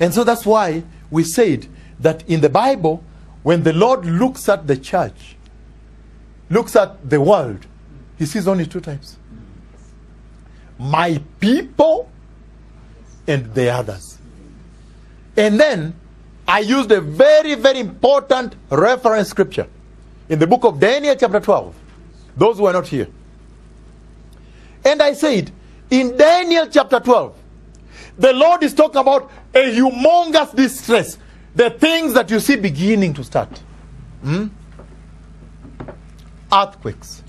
And so that's why we said that in the Bible, when the Lord looks at the church, looks at the world, he sees only two types my people and the others. And then I used a very, very important reference scripture in the book of Daniel, chapter 12. Those who are not here. And I said, in Daniel chapter 12, the Lord is talking about a humongous distress. The things that you see beginning to start. Hmm? Earthquakes,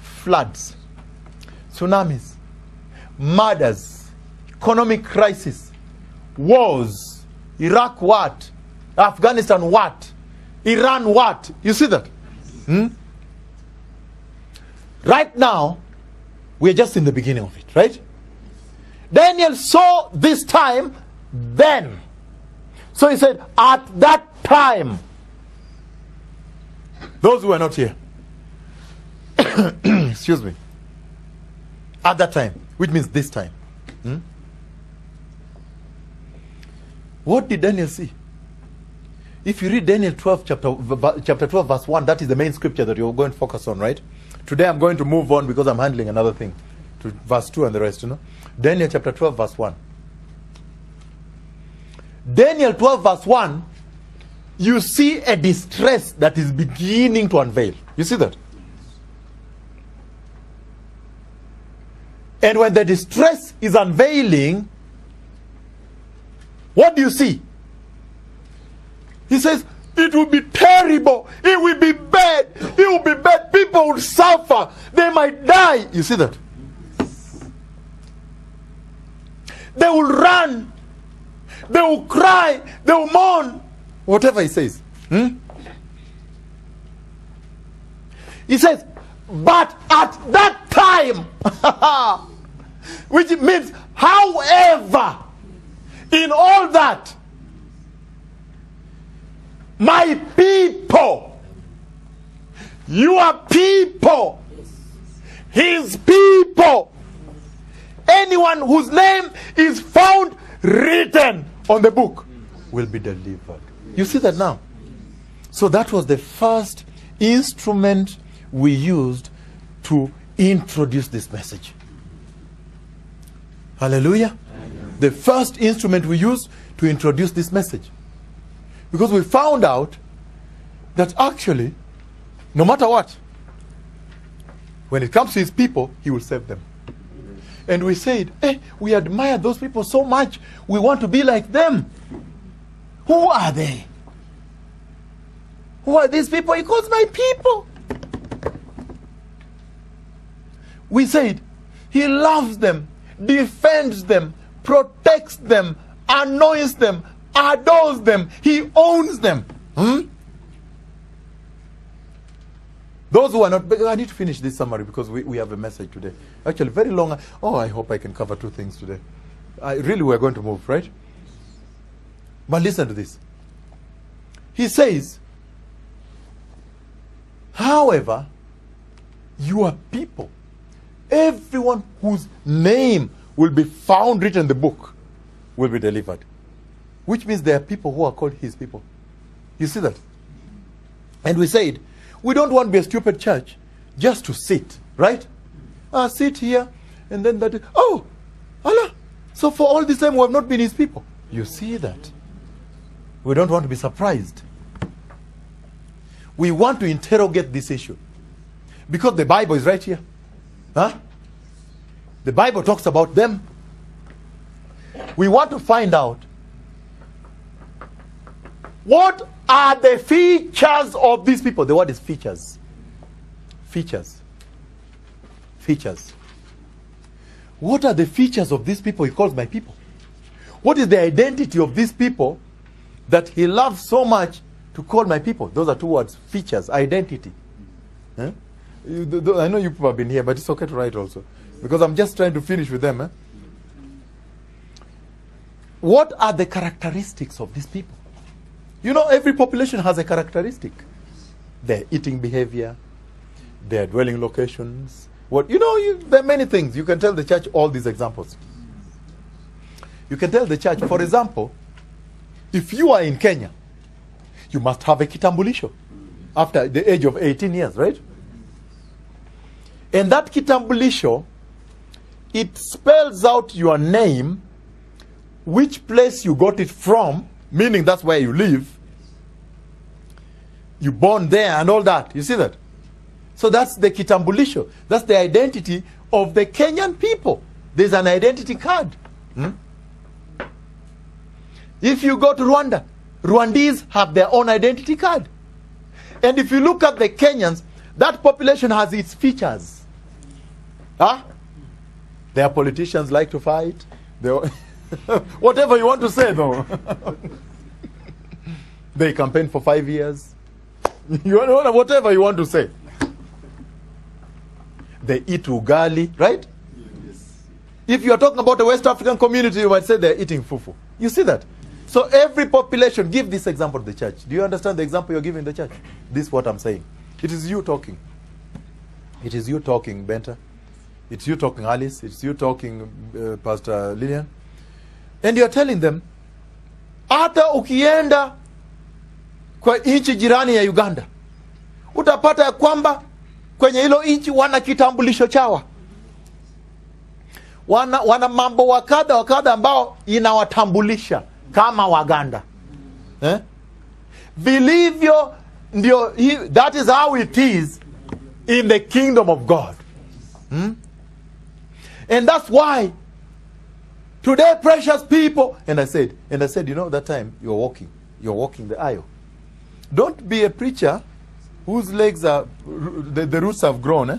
floods, tsunamis, murders, economic crisis, wars, Iraq what? Afghanistan what? Iran what? You see that? Hmm? Right now, we're just in the beginning of it, right? Daniel saw this time then. So he said, at that time. Those who are not here. Excuse me. At that time, which means this time. Hmm? What did Daniel see? If you read Daniel 12, chapter, chapter 12, verse 1, that is the main scripture that you're going to focus on, right? Today I'm going to move on because I'm handling another thing to verse 2 and the rest, you know. Daniel chapter 12, verse 1. Daniel 12, verse 1, you see a distress that is beginning to unveil. You see that? And when the distress is unveiling, what do you see? He says, it will be terrible. It will be bad. It will be bad. People will suffer. They might die. You see that? They will run. They will cry. They will mourn. Whatever he says. Hmm? He says, but at that time, which means, however, in all that, my people, your people, his people, anyone whose name is found written on the book will be delivered. You see that now? So that was the first instrument we used to introduce this message. Hallelujah. The first instrument we used to introduce this message. Because we found out that actually, no matter what, when it comes to his people, he will save them. And we said, eh, we admire those people so much, we want to be like them. Who are they? Who are these people? He calls my people. We said, he loves them, defends them, protects them, anoints them, adores them, he owns them. Hmm? Those who are not, I need to finish this summary because we, we have a message today. Actually, very long. Oh, I hope I can cover two things today. I, really, we're going to move, right? But listen to this. He says, however, your people, everyone whose name will be found written in the book, will be delivered. Which means there are people who are called his people. You see that? And we said, we don't want to be a stupid church just to sit, right? Ah, sit here, and then that. Oh, Allah. So for all this time, we have not been his people. You see that? We don't want to be surprised. We want to interrogate this issue. Because the Bible is right here. Huh? The Bible talks about them. We want to find out what are the features of these people? The word is features. Features. Features. What are the features of these people he calls my people? What is the identity of these people that he loves so much to call my people? Those are two words features, identity. Huh? I know you people have been here, but it's okay to write also. Because I'm just trying to finish with them. What are the characteristics of these people? You know, every population has a characteristic. Their eating behavior, their dwelling locations. What you know, you, there are many things. You can tell the church all these examples. You can tell the church, for example, if you are in Kenya, you must have a kitambulisho after the age of 18 years, right? And that kitambulisho, it spells out your name, which place you got it from, meaning that's where you live, you born there and all that. You see that? So that's the kitambulisho. That's the identity of the Kenyan people. There's an identity card. Hmm? If you go to Rwanda, Rwandese have their own identity card. And if you look at the Kenyans, that population has its features. Huh? Their politicians like to fight. They, whatever you want to say, though. they campaign for five years. You know, whatever you want to say. They eat ugali, right? Yes. If you are talking about the West African community, you might say they're eating fufu. You see that? So every population, give this example to the church. Do you understand the example you're giving the church? This is what I'm saying. It is you talking. It is you talking, Benta. It's you talking, Alice. It's you talking, uh, Pastor Lillian. And you are telling them, hata ukienda kwa nchi jirani ya Uganda, utapata ya kwamba kwenye hilo nchi wana kitambulisho chawa wana, wana mambo wa kadha wa kadha ambao inawatambulisha kama Waganda eh? vilivyo ndio that is how it is in the kingdom of God hmm? and that's why today precious people and I said and I said you know that time you're walking you're walking the aisle don't be a preacher whose legs are the, the roots have grown eh?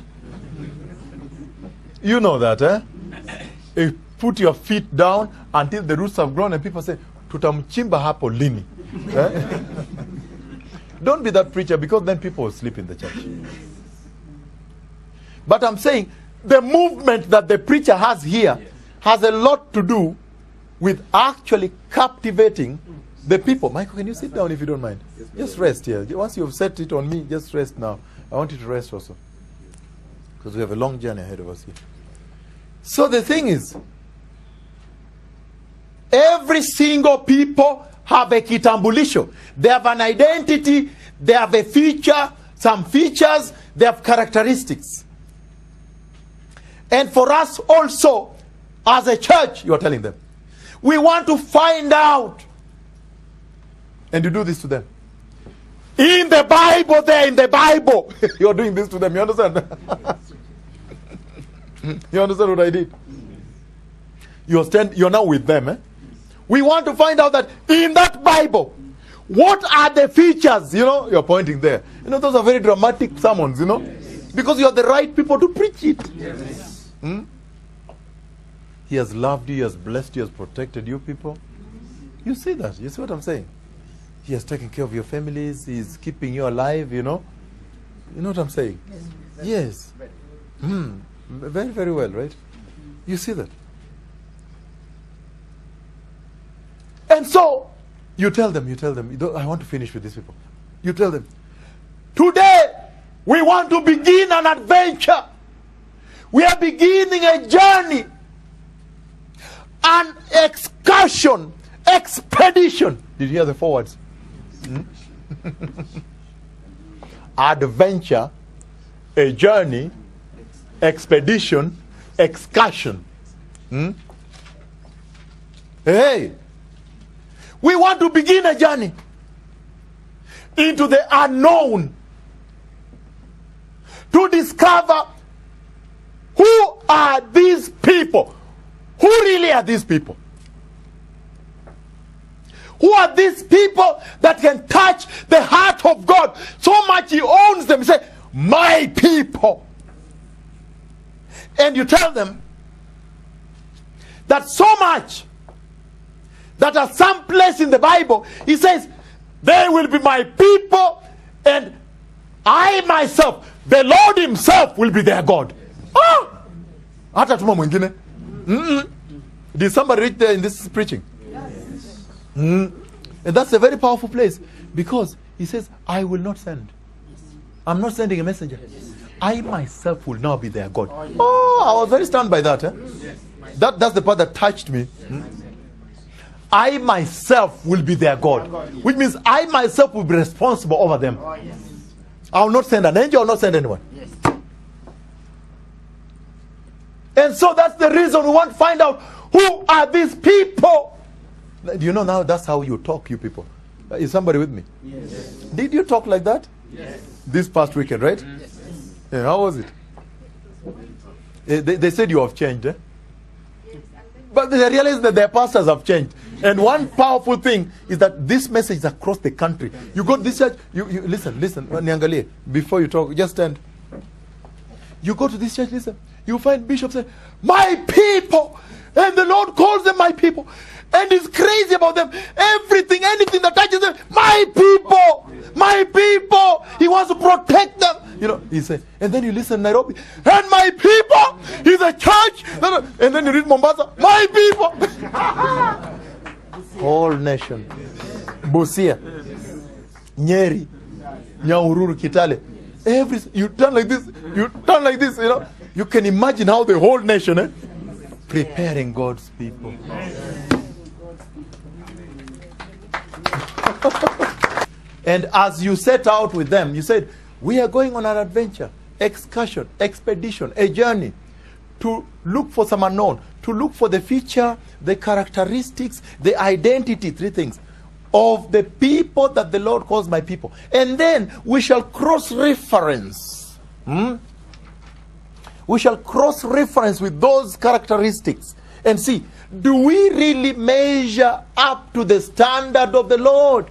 you know that eh? Eh, put your feet down until the roots have grown and people say tutamchimba hapo lini eh? don't be that preacher because then people will sleep in the church but i'm saying the movement that the preacher has here has a lot to do with actually captivating the people. Michael can you sit down if you don't mind? Just rest here. Once you've set it on me just rest now. I want you to rest also because we have a long journey ahead of us here. So the thing is, every single people have a kitambulisho. They have an identity, they have a feature, some features, they have characteristics. And for us also, as a church, you are telling them, we want to find out. And you do this to them. In the Bible, there in the Bible. You're doing this to them. You understand? You understand what I did? You're, stand, you're now with them. Eh? We want to find out that in that Bible, what are the features? You know, you're pointing there. You know, those are very dramatic sermons, you know, because you're the right people to preach it. Hmm? He has loved you, he has blessed you, he has protected you people. You see that? You see what I'm saying? He has taken care of your families, he's keeping you alive, you know. You know what I'm saying? Yes. Hmm. Very, very well, right? You see that? And so, you tell them, you tell them, you I want to finish with these people. You tell them, today we want to begin an adventure. We are beginning a journey, an excursion, expedition. Did you hear the four words? Hmm? Adventure, a journey, expedition, excursion. Hmm? Hey, we want to begin a journey into the unknown to discover who are these people. Who really are these people? Who are these people that can touch the heart of God so much He owns them? Say, My people and you tell them that so much that at some place in the Bible he says, They will be my people, and I myself, the Lord Himself, will be their God. Ah! Hata. Mm-mm. Did somebody reach there in this preaching? Mm. And that's a very powerful place because he says, I will not send. I'm not sending a messenger. I myself will now be their God. Oh, I was very stunned by that. Eh? That, that's the part that touched me. Hmm? I myself will be their God. Which means I myself will be responsible over them. I will not send an angel, I will not send anyone. Yes. And so that's the reason we want to find out who are these people. Do you know now that's how you talk, you people? Uh, Is somebody with me? Yes. Did you talk like that? Yes. This past weekend, right? Yeah, how was it? Eh, They, they said you have changed, eh? But they realize that their pastors have changed. And one powerful thing is that this message is across the country. You go to this church, you, you listen, listen, Niangalie, before you talk, just stand. You go to this church, listen, you find bishops say, My people! And the Lord calls them my people. And he's crazy about them. Everything, anything that touches them, my people! My people! He wants to protect them. You know, he said, and then you listen Nairobi, and my people is a church. And then you read Mombasa, my people. Whole nation. Busia, Nyeri, Nyahururu, Kitale. Every you turn like this, you turn like this, you know. You can imagine how the whole nation, eh? Preparing God's people. And as you set out with them, you said, We are going on an adventure, excursion, expedition, a journey to look for some unknown, to look for the feature, the characteristics, the identity, three things of the people that the Lord calls my people. And then we shall cross reference. Hmm? We shall cross reference with those characteristics and see do we really measure up to the standard of the Lord?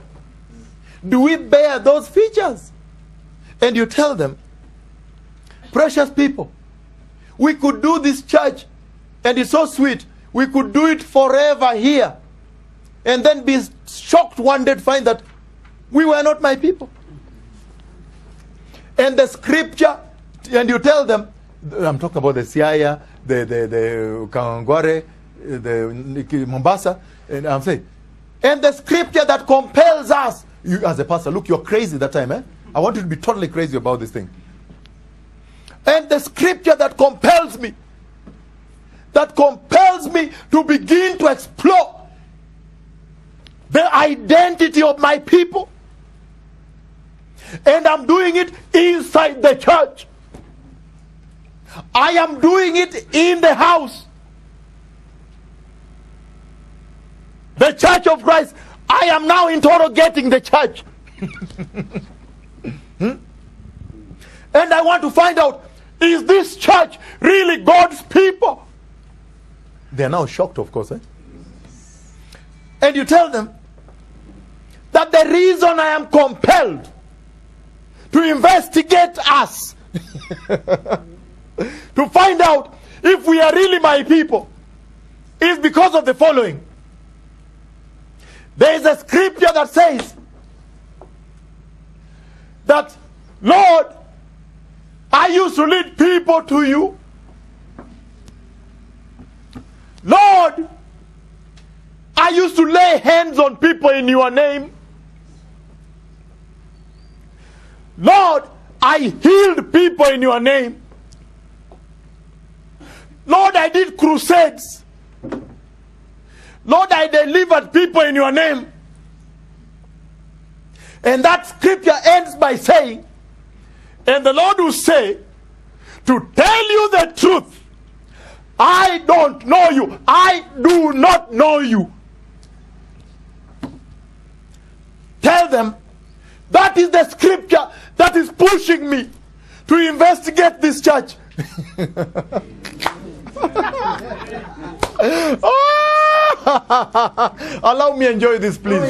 Do we bear those features? And you tell them, precious people, we could do this church and it's so sweet. We could do it forever here and then be shocked one day to find that we were not my people. And the scripture, and you tell them, I'm talking about the Siaya, the, the, the Kangware, the Mombasa, and I'm saying, and the scripture that compels us, you as a pastor, look, you're crazy that time, eh? I want you to be totally crazy about this thing. And the scripture that compels me, that compels me to begin to explore the identity of my people. And I'm doing it inside the church. I am doing it in the house. The church of Christ. I am now interrogating the church. Hmm? And I want to find out is this church really God's people? They are now shocked, of course. Eh? And you tell them that the reason I am compelled to investigate us, to find out if we are really my people, is because of the following. There is a scripture that says that, Lord, I used to lead people to you. Lord, I used to lay hands on people in your name. Lord, I healed people in your name. Lord, I did crusades. Lord, I delivered people in your name. And that scripture ends by saying, and the Lord will say, to tell you the truth, I don't know you. I do not know you. Tell them that is the scripture that is pushing me to investigate this church. Ah! Allow me enjoy this, please.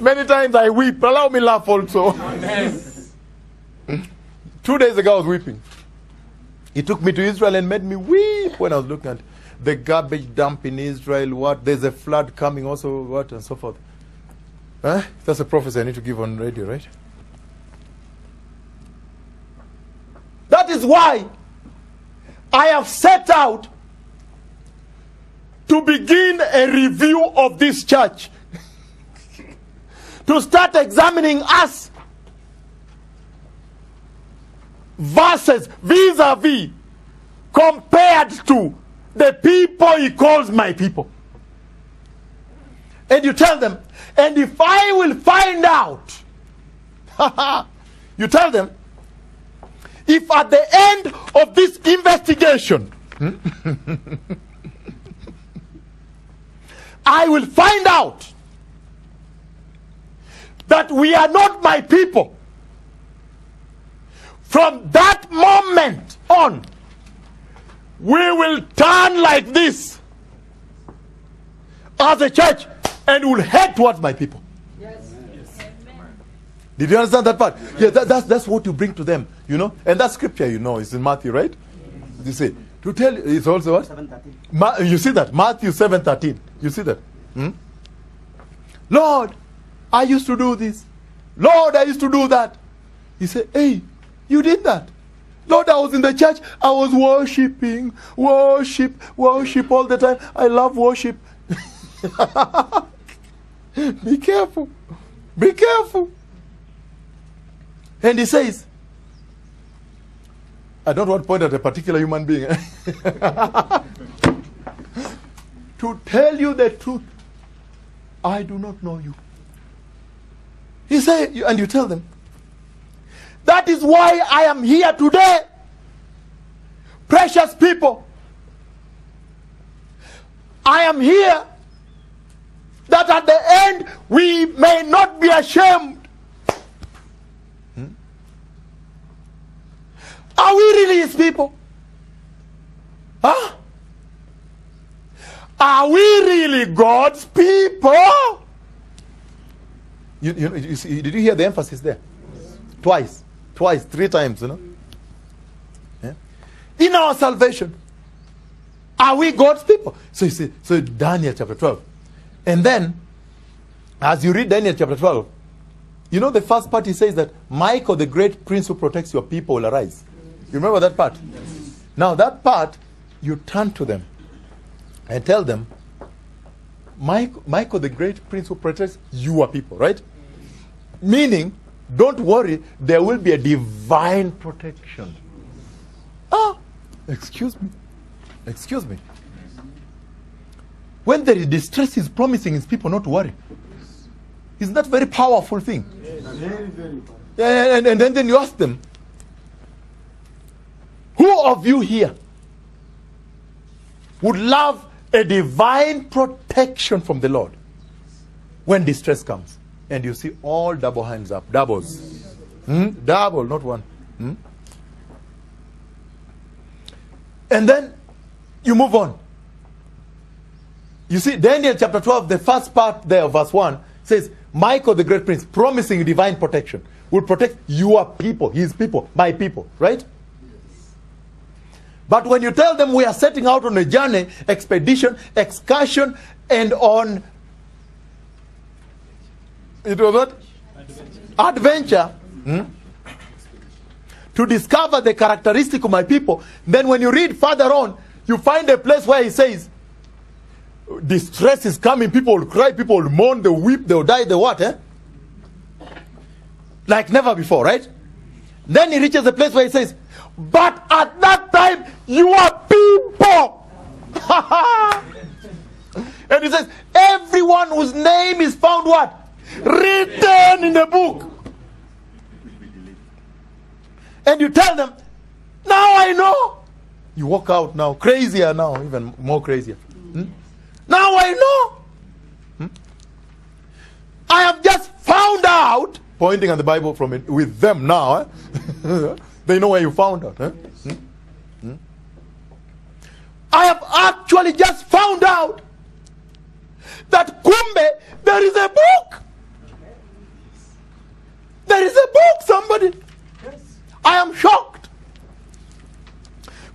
Many times I weep. Allow me laugh also. Two days ago I was weeping. He took me to Israel and made me weep when I was looking at the garbage dump in Israel. What? There's a flood coming also. What? And so forth. Huh? That's a prophecy I need to give on radio, right? That is why I have set out to begin a review of this church. to start examining us versus vis a vis compared to the people he calls my people. And you tell them, and if I will find out, you tell them, if at the end of this investigation, I will find out that we are not my people. From that moment on, we will turn like this as a church and will head towards my people. Did you understand that part? Yeah, that, that's, that's what you bring to them, you know? And that scripture, you know, is in Matthew, right? You see, to tell it's also what? 7:13. Ma- you see that? Matthew 7.13. You see that? Hmm? Lord, I used to do this. Lord, I used to do that. He said, hey, you did that. Lord, I was in the church. I was worshiping, worship, worship all the time. I love worship. Be careful. Be careful. And he says, I don't want to point at a particular human being. to tell you the truth, I do not know you. He said, and you tell them, that is why I am here today. Precious people, I am here that at the end we may not be ashamed. Hmm? Are we really his people? Huh? Are we really God's people? You, you, you see, did you hear the emphasis there? Twice, twice, three times, you know. Yeah? In our salvation, are we God's people? So you see, so Daniel chapter 12. And then, as you read Daniel chapter 12, you know the first part he says that Michael, the great prince who protects your people, will arise. You remember that part? Now, that part, you turn to them and tell them, Michael, Michael, the great prince who protects your people, right? Meaning, don't worry, there will be a divine protection. Ah, excuse me. Excuse me. When there is distress, he's promising his people not to worry. Isn't that a very powerful thing? Yes. Very, very powerful. And, and then, then you ask them, who of you here would love a divine protection from the Lord when distress comes? And you see all double hands up, doubles. Hmm? Double, not one. Hmm? And then you move on. You see, Daniel chapter 12, the first part there, verse 1, says, Michael the great prince, promising divine protection, will protect your people, his people, my people, right? But when you tell them we are setting out on a journey, expedition, excursion, and on it was what? Adventure. hmm? To discover the characteristic of my people. Then when you read further on, you find a place where he says, distress is coming, people will cry, people will mourn, they'll weep, they'll die, they what, eh? Like never before, right? Then he reaches a place where he says, But at that time, you are people. and he says, Everyone whose name is found what? Written in the book. And you tell them, Now I know. You walk out now, crazier now, even more crazier. Hmm? Now I know. Hmm? I have just found out, pointing at the Bible from it with them now. eh? they know where you found out. Huh? Yes. Hmm? Hmm? I have actually just found out that Kumbe, there is a book. There is a book, somebody. Yes. I am shocked.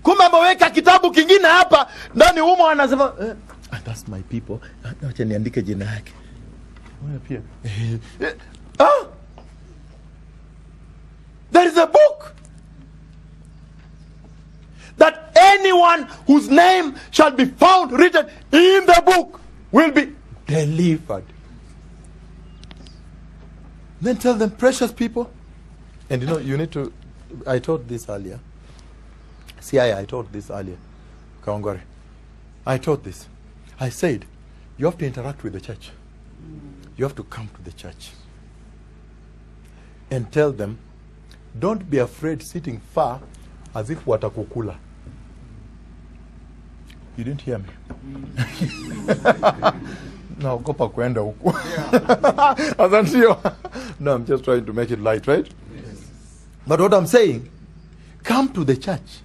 Kumbe ameweka kitabu kingine hapa ndani humo anasema eh, ah, that's my people. acha Wacha niandike jina yake. Pia. Eh, ah, there is a book that anyone whose name shall be found written in the book will be delivered. Then tell them, precious people. And you know, you need to. I taught this earlier. See, I, I taught this earlier. Kaongore. I taught this. I said, you have to interact with the church. You have to come to the church and tell them, don't be afraid sitting far as if watakukula. You didn't hear me. No, go back naogopa kwenda huku. Asantio no i'm just trying to make it light right? Yes. but what i'm saying come to the church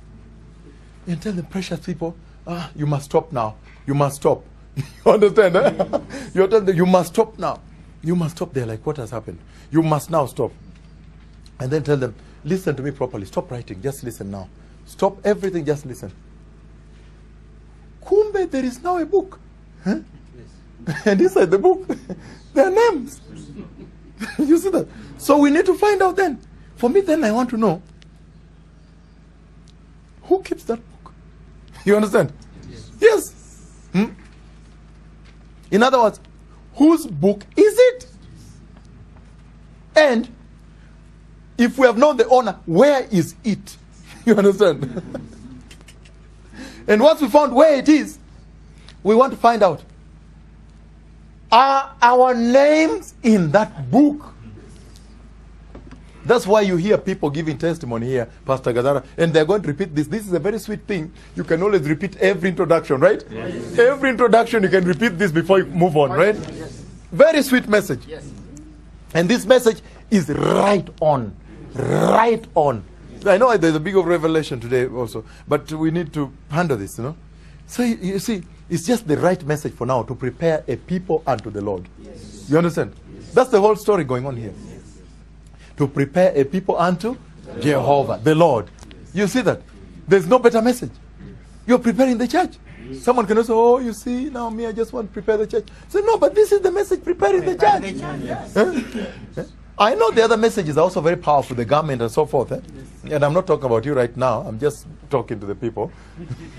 and tell the precious people ah, you must stop now. You must stop. You understand eh? you them you must stop now. You must stop they're like what has happened. You must now stop. And then tell them listen to me properly. Stop writing. Just listen now. Stop everything. Just listen kumbe there is now a book. Huh? Yes. and inside the book there are names. You see that? So we need to find out then. For me then i want to know who keeps that book? You understand? Yes, Hmm? in other words whose book is it? And if we have known the owner where is it? You understand and once we found where it is we want to find out are our names in that book that's why you hear people giving testimony here, Pastor Gadara, and they're going to repeat this. This is a very sweet thing. You can always repeat every introduction, right? Yes. Every introduction, you can repeat this before you move on, right? Yes. Very sweet message. Yes. And this message is right on. Right on. I know there's a big of revelation today also, but we need to handle this, you know. So you, see, it's just the right message for now to prepare a people unto the Lord. Yes. You understand? That's the whole story going on here. To prepare a people unto Jehovah, the Lord. You see that? There's no better message. You're preparing the church. Someone can also, oh, you see, now me, I just want to prepare the church. Say, no, but this is the message preparing the church. Huh? I know the other messages are also very powerful, the government and so forth. eh? And I'm not talking about you right now. I'm just talking to the people.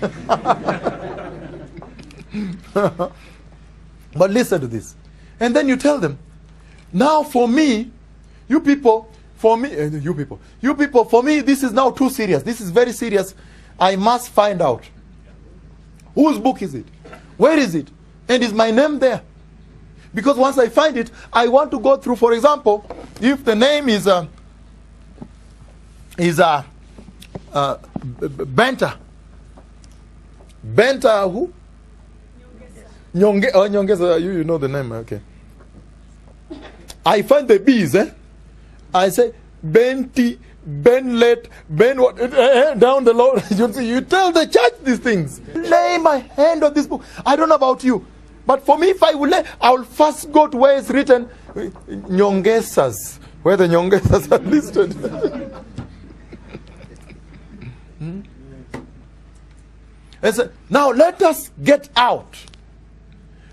but listen to this. And then you tell them, now for me, you people, for me, uh, you people, you people, for me, this is now too serious. This is very serious. I must find out. Whose book is it? Where is it? And is my name there? Because once I find it, I want to go through, for example, if the name is uh, is uh, uh, Benta. Benta who? Nyonge, oh, Nyongesa, you, you know the name, okay. I find the B's, eh? I say, Benti, Benlet, Ben what, eh, eh, down the Lord. you, you tell the church these things. Lay my hand on this book. I don't know about you. But for me, if I will I will first go to where it's written, Nyongesas, where the Nyongesas are listed. Hmm? Say, now let us get out.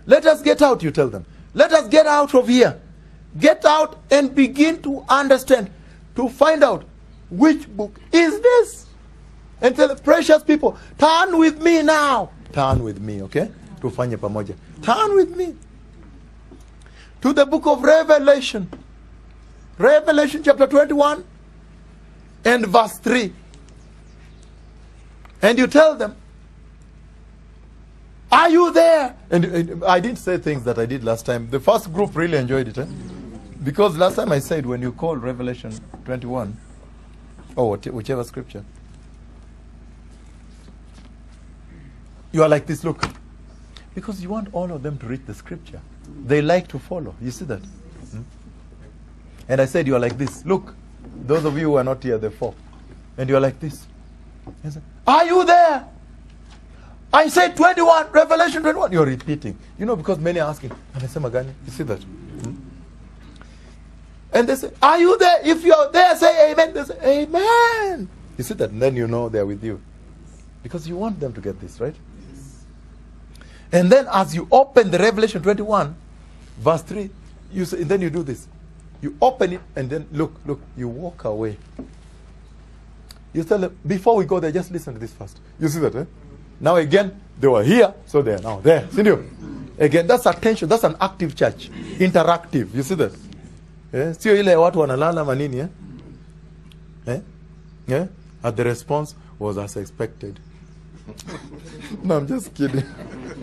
Let us get out, you tell them. Let us get out of here. Get out and begin to understand, to find out which book is this. And tell the precious people, turn with me now. Turn with me, okay? Tufanye pamoja. Turn with me to the book of Revelation. Revelation chapter 21 and verse 3. And you tell them, Are you there? And, and I didn't say things that I did last time. The first group really enjoyed it. Eh? Because last time I said when you call Revelation 21, or whichever scripture, you are like this look. Because you want all of them to read the scripture. They like to follow. You see that? Hmm? And I said, You are like this. Look, those of you who are not here, the four. And you are like this. I said, Are you there? I said 21, Revelation 21. You're repeating. You know, because many are asking, i "Anasema gani?" You see that? Hmm? And they say, Are you there? If you're there, say amen. They say, Amen. You see that? And then you know they're with you. Because you want them to get this, right? And then as you open the Revelation 21, verse 3, you say, then you do this. You open it and then look, look, you walk away. You tell them, before we go there, just listen to this first. You see that, eh? Now again, they were here, so they are now there. See you? Again, that's attention. That's an active church. Interactive. You see that? Eh? Sio ile watu wanalala manini, eh? Eh? Eh? And the response was as expected. no, I'm just kidding.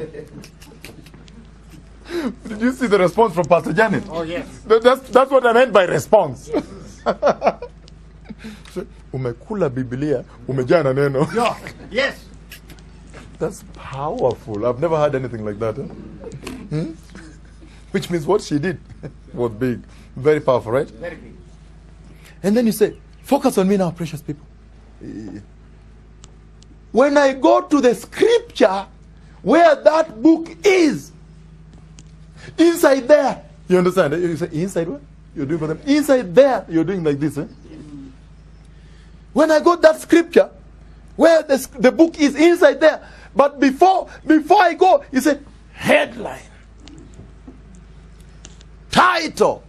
Did you see the response from Pastor Janet? Oh, yes. That's, that's what I meant by response. So, umekula Biblia, umejaa na neno. Yeah. Yes. That's powerful. I've never heard anything like that. huh? Hmm? Which means what she did was big. Very powerful, right? Very big. And then you say, focus on me now, precious people. When I go to the scripture where that book is, inside there, you understand? You say, inside what? You're doing for them. Inside there, you're doing like this. Eh? When I got that scripture where the, the book is inside there, but before before I go, you say, headline, title.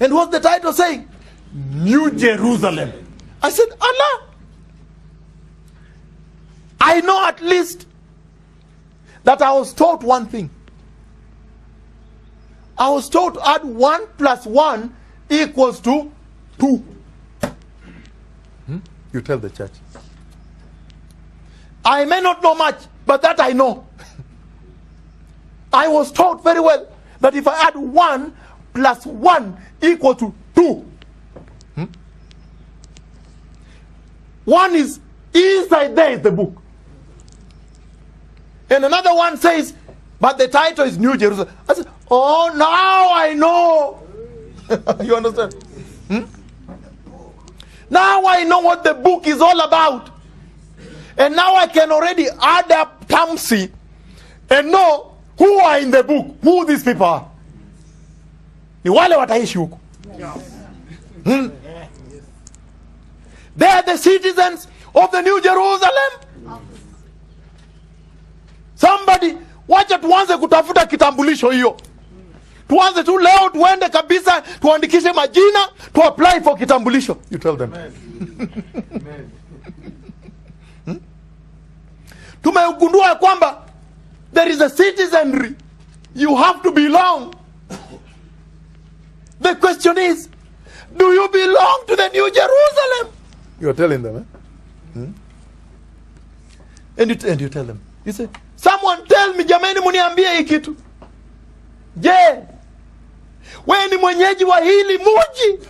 And what's the title saying? New Jerusalem. I said, Allah. I know at least that I was taught one thing. I was taught add 1 plus 1 equals to 2. Hmm? You tell the church. I may not know much, but that I know. I was taught very well that if I add 1 plus 1 equal to 2. Hmm? 1 is inside there is the book. And another one says, but the title is New Jerusalem. I said, oh, now I know. you understand? Hmm? Now I know what the book is all about. And now I can already add up Tamsi and know who are in the book, who these people are. Ni wale wataishi huko. Hmm? They are the citizens of the New Jerusalem. Somebody, wacha tuanze kutafuta kitambulisho hiyo. Tuanze tu leo, tuende kabisa, tuandikishe majina, tu apply for kitambulisho. You tell them. Hmm? Tumegundua kwamba there is a citizenry you have to belong. The question is, do you belong to the New Jerusalem? You are telling them, eh? Hmm? And you, and you tell them, you say, someone tell me, jameni, muniambie hii kitu. Je, wewe ni mwenyeji wa hili muji?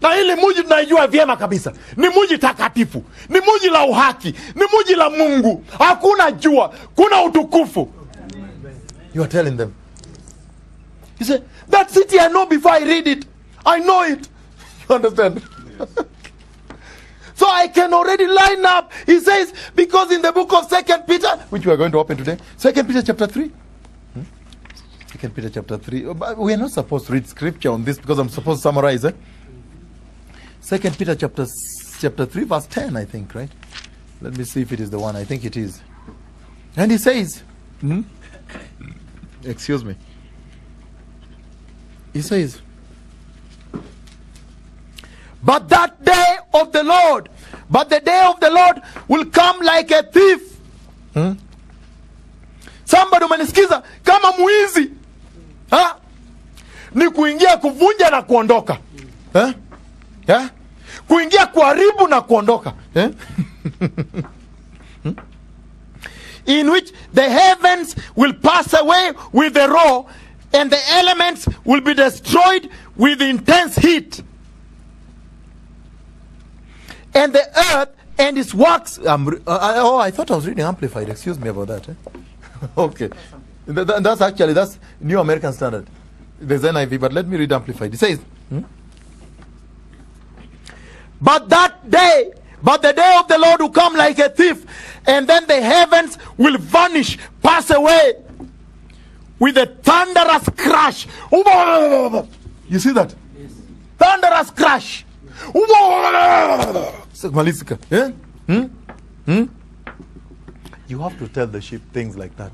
Na hili muji tunaijua vyema kabisa, ni muji takatifu, ni muji la uhaki, ni muji la Mungu. Hakuna jua, kuna utukufu. You are telling them. You say, that city I know before I read it. I know it. You understand? so I can already line up. He says, because in the book of Second Peter, which we are going to open today, Second Peter chapter 3. Hmm? Second Peter chapter 3. Oh, but We are not supposed to read scripture on this because I'm supposed to summarize it. Second Peter chapter chapter 3, verse 10, I think, right? Let me see if it is the one. I think it is. And he says, hmm? excuse me. He says, But that day of the Lord, but the day of the Lord will come like a thief. Hmm? Somebody umenisikiza kama mwizi ha? ni kuingia kuvunja na kuondoka eh? Eh? kuingia kuharibu na kuondoka eh? In which the heavens will pass away with a roar and the elements will be destroyed with intense heat and the earth and its works um, uh, I- oh i thought i was reading amplified excuse me about that eh? okay Th- th- that's actually that's new american standard there's niv but let me read amplified it says hmm? But that day, but the day of the Lord will come like a thief, and then the heavens will vanish, pass away with a thunderous crash. You see that? Thunderous crash. Malisika. Eh? Hmm? Hmm? You have to tell the sheep things like that.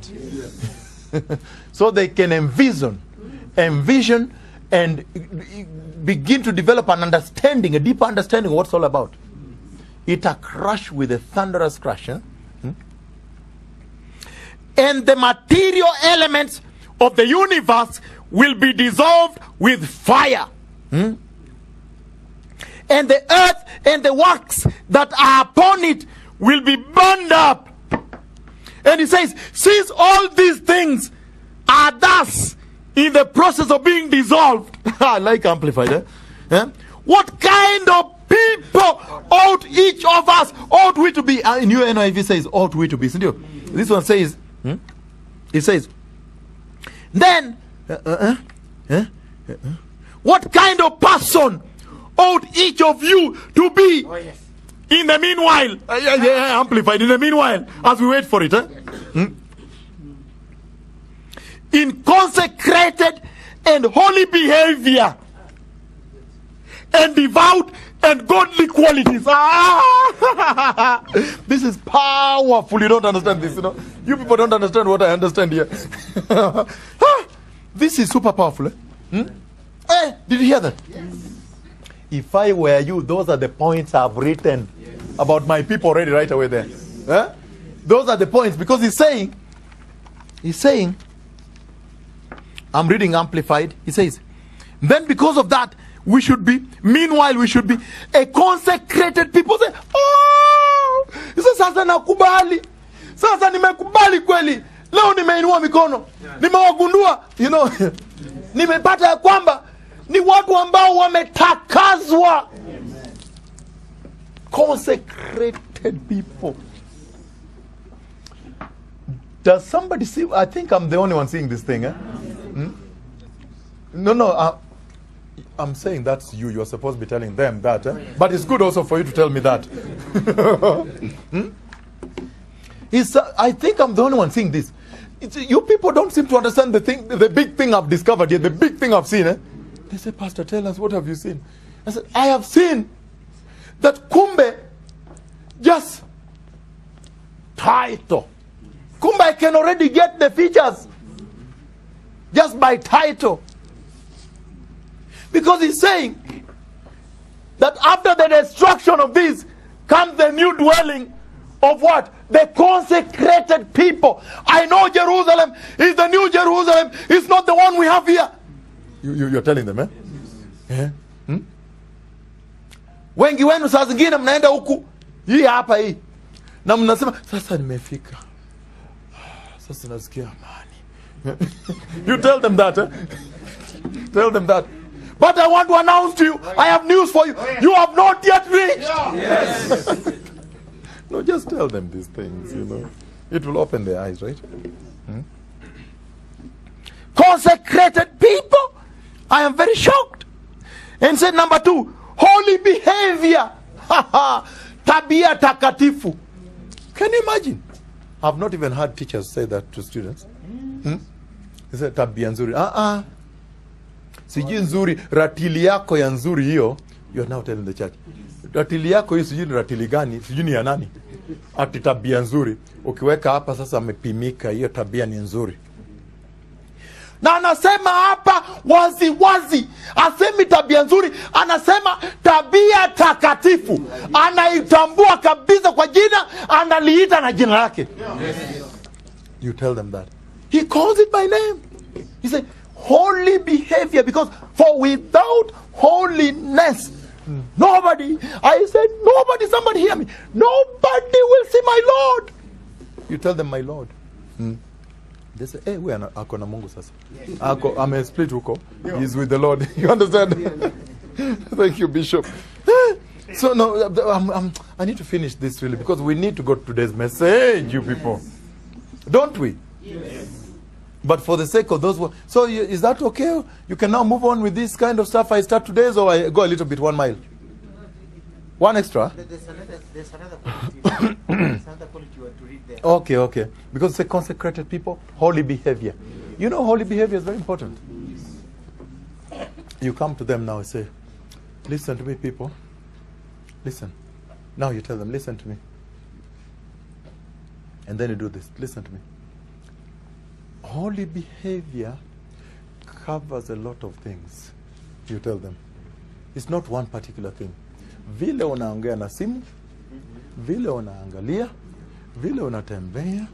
so they can envision, envision, and begin to develop an understanding, a deeper understanding of what it's all about. It a crash with a thunderous crash. Hmm? And the material elements of the universe will be dissolved with fire. Hmm? And the earth and the works that are upon it will be burned up. And he says, since all these things are thus in the process of being dissolved, I like amplified, eh? Eh? What kind of people ought each of us ought we to be? Uh, in your NIV says, ought we to be. This one says, hmm? it says, then, uh, uh, uh, uh, uh, uh, what kind of person ought each of you to be? Oh, yes. In the meanwhile, uh, yeah, yeah, amplified. In the meanwhile, as we wait for it, eh? Hmm? in consecrated and holy behavior, and devout and godly qualities. Ah! this is powerful. You don't understand this, you know. You people don't understand what I understand here. Ah! this is super powerful. Eh? Hmm? Eh, did you hear that? If I were you, those are the points I've written about my people already right away there. Eh? Those are the points because he's saying, he's saying, I'm reading amplified. He says, then because of that, we should be, meanwhile, we should be a consecrated people. Say, oh, sasa nakubali. Sasa nimekubali kweli. Leo nimeinua mikono. Nimewagundua, you know, nimepata ya kwamba ni watu ambao wametakazwa. Consecrated people. Does somebody see? I think I'm the only one seeing this thing. Eh? Hmm? No, no. Uh, I'm saying that's you. You're supposed to be telling them that. Eh? But it's good also for you to tell me that. Hmm? Uh, I think I'm the only one seeing this. It's, you people don't seem to understand the thing, the big thing I've discovered here, the big thing I've seen. Eh? They said, Pastor, tell us what have you seen? I said, I have seen that kumbe just title. Kumbe I can already get the features just by title. Because he's saying that after the destruction of this comes the new dwelling of what? The consecrated people. I know Jerusalem is the new Jerusalem. It's not the one we have here. You, you, you're telling them, eh? Yeah. Hmm? Wengi wenu saa zingine mnaenda huku hii hapa hii na mnasema sasa nimefika, sasa nasikia amani. you tell them that, eh? tell them that. But I want to announce to you, I have news for you. You have not yet reached. yes. no, just tell them these things, you know. It will open their eyes, right? Hmm? Consecrated people. I am very shocked. And said number two, holy behavior. Tabia takatifu. Can you imagine? I've not even heard teachers say that to students. Hmm? Say tabia nzuri. Ah ah. Sijui nzuri, ratili yako ya nzuri hiyo. You are now telling the church. Ratili yako hiyo sijui ni ratili gani, sijui ni ya nani. Ati tabia nzuri. Ukiweka hapa sasa amepimika, hiyo tabia ni nzuri na anasema hapa wazi wazi, asemi tabia nzuri, anasema tabia takatifu. Anaitambua kabisa kwa jina, analiita na jina lake. You tell them that. He calls it by name. He said, holy behavior, because for without holiness, nobody, I said, nobody, somebody hear me, nobody will see my Lord. You tell them, my Lord. Hmm. They say, hey, we ana- ako na Mungu sasa. Ako ame split huko. He's with the Lord. You understand? Thank you, Bishop. Eh, so no, I'm, I'm, I need to finish this really because we need to go to today's message, you people, don't we? But for the sake of those, who, so you, is that okay? You can now move on with this kind of stuff. I start today's, or I go a little bit one mile, one extra. There's another, there's another quality. there's another quality Okay, okay. Because it's a consecrated people, holy behavior. You know, holy behavior is very important. You come to them now and say, Listen to me, people. Listen. Now you tell them, Listen to me. And then you do this. Listen to me. Holy behavior covers a lot of things. You tell them. It's not one particular thing. Vile unaongea na simu, vile unaangalia, vile unatembea,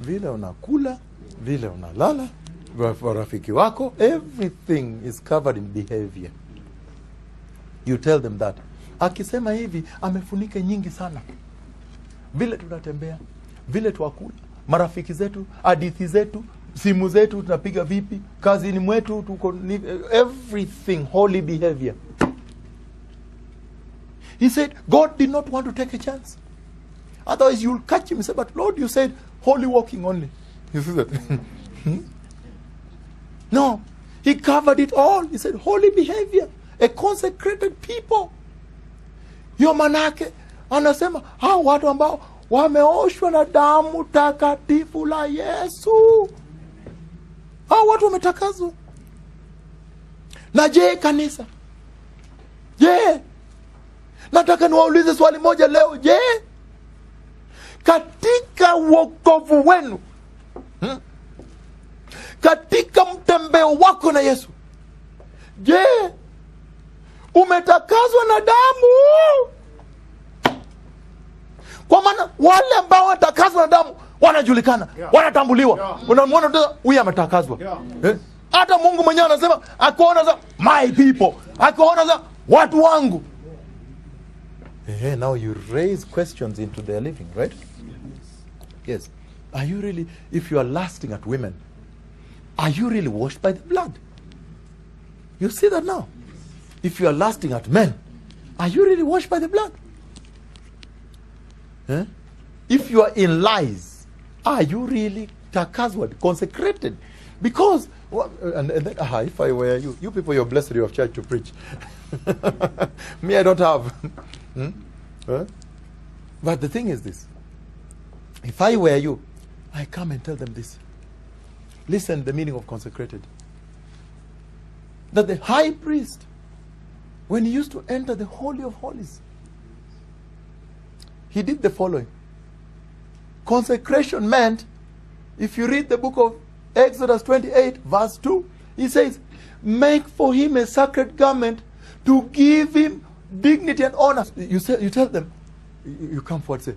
vile unakula, vile unalala, warafiki wako, everything is covered in behavior. You tell them that. Akisema hivi, amefunika nyingi sana. Vile tunatembea, vile twakula, marafiki zetu hadithi zetu simu zetu tunapiga vipi kazini mwetu tuko everything holy behavior he said god did not want to take a chance otherwise you'll catch him. And say, but lord you said holy walking only. You see that? Hmm? no. He covered it all. He said holy behavior a consecrated people. Hiyo manake anasema hao watu ambao wameoshwa na damu takatifu la yesu. Hao watu wametakazwa na je kanisa? Je? Nataka niwaulize swali moja leo. Je katika uokovu wenu hmm? katika mtembeo wako na yesu je umetakazwa na damu kwa maana wale ambao wanatakazwa na damu wanajulikana Yeah. wanatambuliwa Yeah. unamwona tu, huyu ametakazwa Yeah. Eh? hata mungu mwenyewe anasema akiona za my people akiona za watu wangu hey, now you raise questions into their living right yes. Are you really if you are lasting at women are you really washed by the blood? You see that now? If you are lasting at men are you really washed by the blood? Eh? if you are in lies are you really takazwad consecrated? Because wha- and, and then, ah, if i were you you people you're blessed you have church to preach. Me i don't have. Hmm? Huh? but the thing is this if i were you i come and tell them this. Listen the meaning of consecrated. That the high priest when he used to enter the holy of holies he did the following. Consecration meant if you read the book of exodus 28 verse 2 he says make for him a sacred garment to give him dignity and honor. You say you tell them you, come forward say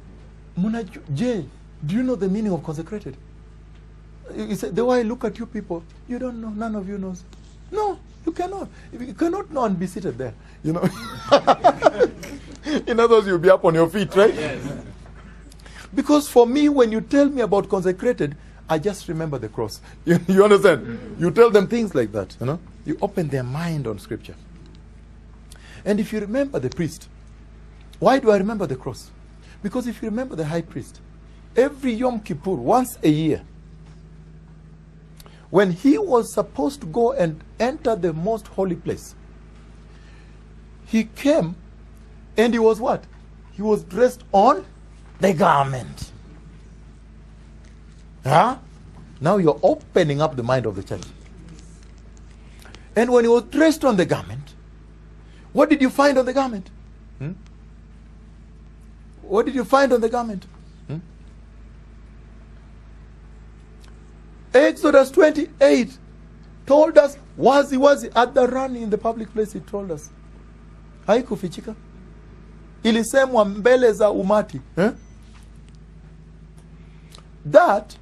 "Mnaju- je do you know the meaning of consecrated you say the way i look at you people you don't know none of you knows no you cannot you cannot know and be seated there you know in other words you'll be up on your feet right Yes. because for me, when you tell me about consecrated, I just remember the cross. You, you understand? You tell them things like that, you know? You open their mind on scripture. And if you remember the priest, why do I remember the cross? Because if you remember the high priest, every Yom Kippur, once a year, when he was supposed to go and enter the most holy place, he came and he was what? He was dressed on the garment. Huh? Now you're opening up the mind of the church. And when he was dressed on the garment, what did you find on the garment? Hmm? What did you find on the garment? Exodus 28 told us wazi wazi at the run in the public place it told us. Haikufichika. Ilisemwa mbele za umati eh? that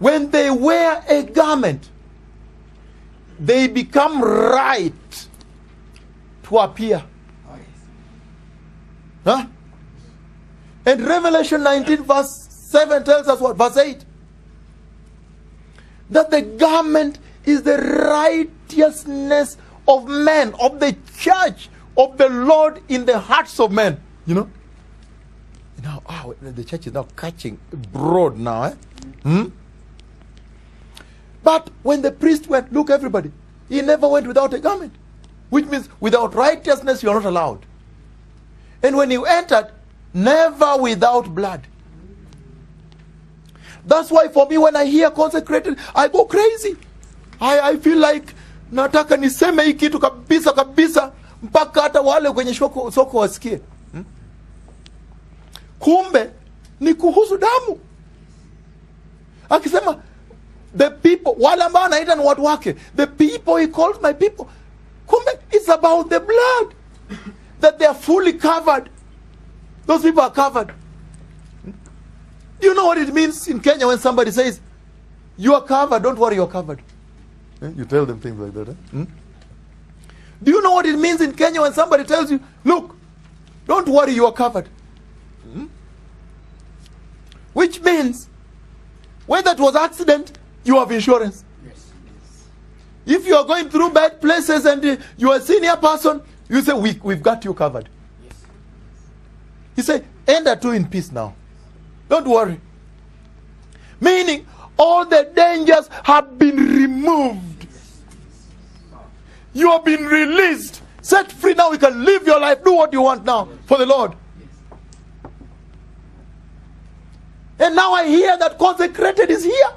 when they wear a garment they become right to appear. Huh? and revelation 19 verse 7 tells us what? Verse 8 that the garment is the righteousness of men, of the church, of the Lord in the hearts of men. You know? Now, oh, the church is now catching broad now. Eh? Hmm? But when the priest went, look, everybody, he never went without a garment, which means without righteousness, you are not allowed. And when he entered, never without blood. That's why for me when I hear consecrated, I go crazy. I, I feel like nataka niseme hii kitu kabisa kabisa mpaka hata wale kwenye soko, soko wasikie hmm? Kumbe ni kuhusu damu, akisema the people, wale ambao anaita ni watu wake, the people he calls my people. Kumbe it's about the blood that they are fully covered. Those people are covered. Do you know what it means in Kenya when somebody says, You are covered, don't worry, you're covered? Eh, You tell them things like that. eh? Hmm? Do you know what it means in Kenya when somebody tells you, Look, don't worry, you are covered? Hmm? Which means, whether it was accident, you have insurance. Yes. If you are going through bad places and uh, you are a senior person, you say, we, We've got you covered. Yes. He said, Enter two in peace now. Don't worry. Meaning, all the dangers have been removed. You have been released, set free. Now you can live your life, do what you want now for the Lord. And now I hear that consecrated is here.